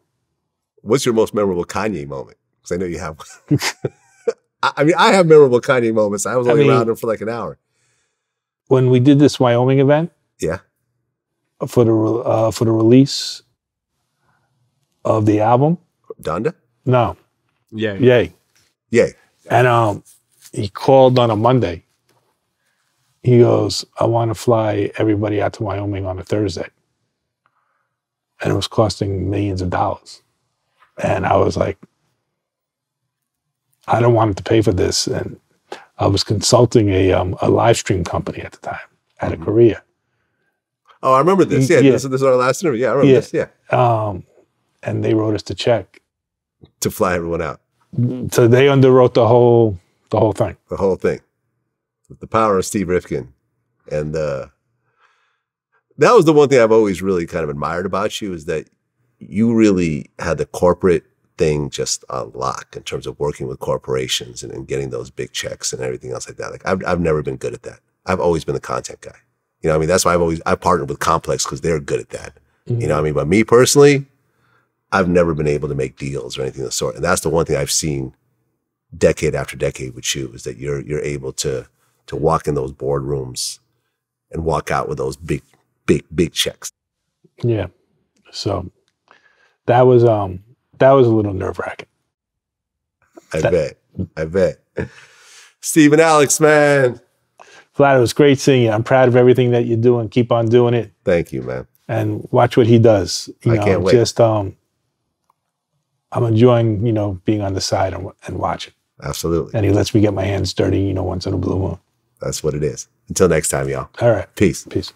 What's your most memorable Kanye moment? Because I know you have. (laughs) I, I mean, I have memorable Kanye moments. I was I mean- around him for like an hour. When we did this Wyoming event Yeah. for the uh, for the release of the album, Donda? no, Yeah. yay. Yay. And um, he called on a Monday. He goes, I want to fly everybody out to Wyoming on a Thursday. And it was costing millions of dollars. And I was like, I don't want to pay for this. And I was consulting a, um, a live stream company at the time out of Korea. Oh, I remember this. Yeah, Yeah. This, this is our last interview. Yeah, I remember Yeah. this. Yeah. Um, and they wrote us the check. To fly everyone out. So they underwrote the whole the whole thing. The whole thing. The power of Steve Rifkind. And uh, that was the one thing I've always really kind of admired about you is that you really had the corporate thing just on lock in terms of working with corporations and, and getting those big checks and everything else like that. Like I've, I've never been good at that. I've always been the content guy. You know, what I mean, that's why I've always I partnered with Complex because they're good at that. You know, what I mean, but me personally, I've never been able to make deals or anything of the sort. And that's the one thing I've seen decade after decade with you is that you're you're able to to walk in those boardrooms and walk out with those big, big, big checks. Yeah. So that was um that was a little nerve wracking. I That- bet. I bet. Steve and Alex, man. Vlad, it was great seeing you. I'm proud of everything that you're doing. Keep on doing it Thank you, man. and watch what he does. You I know, can't wait. just um I'm enjoying, you know, being on the side and, and watching. Absolutely. And he lets me get my hands dirty, you know, once in a blue moon. That's what it is. Until next time, y'all. All right. Peace. Peace.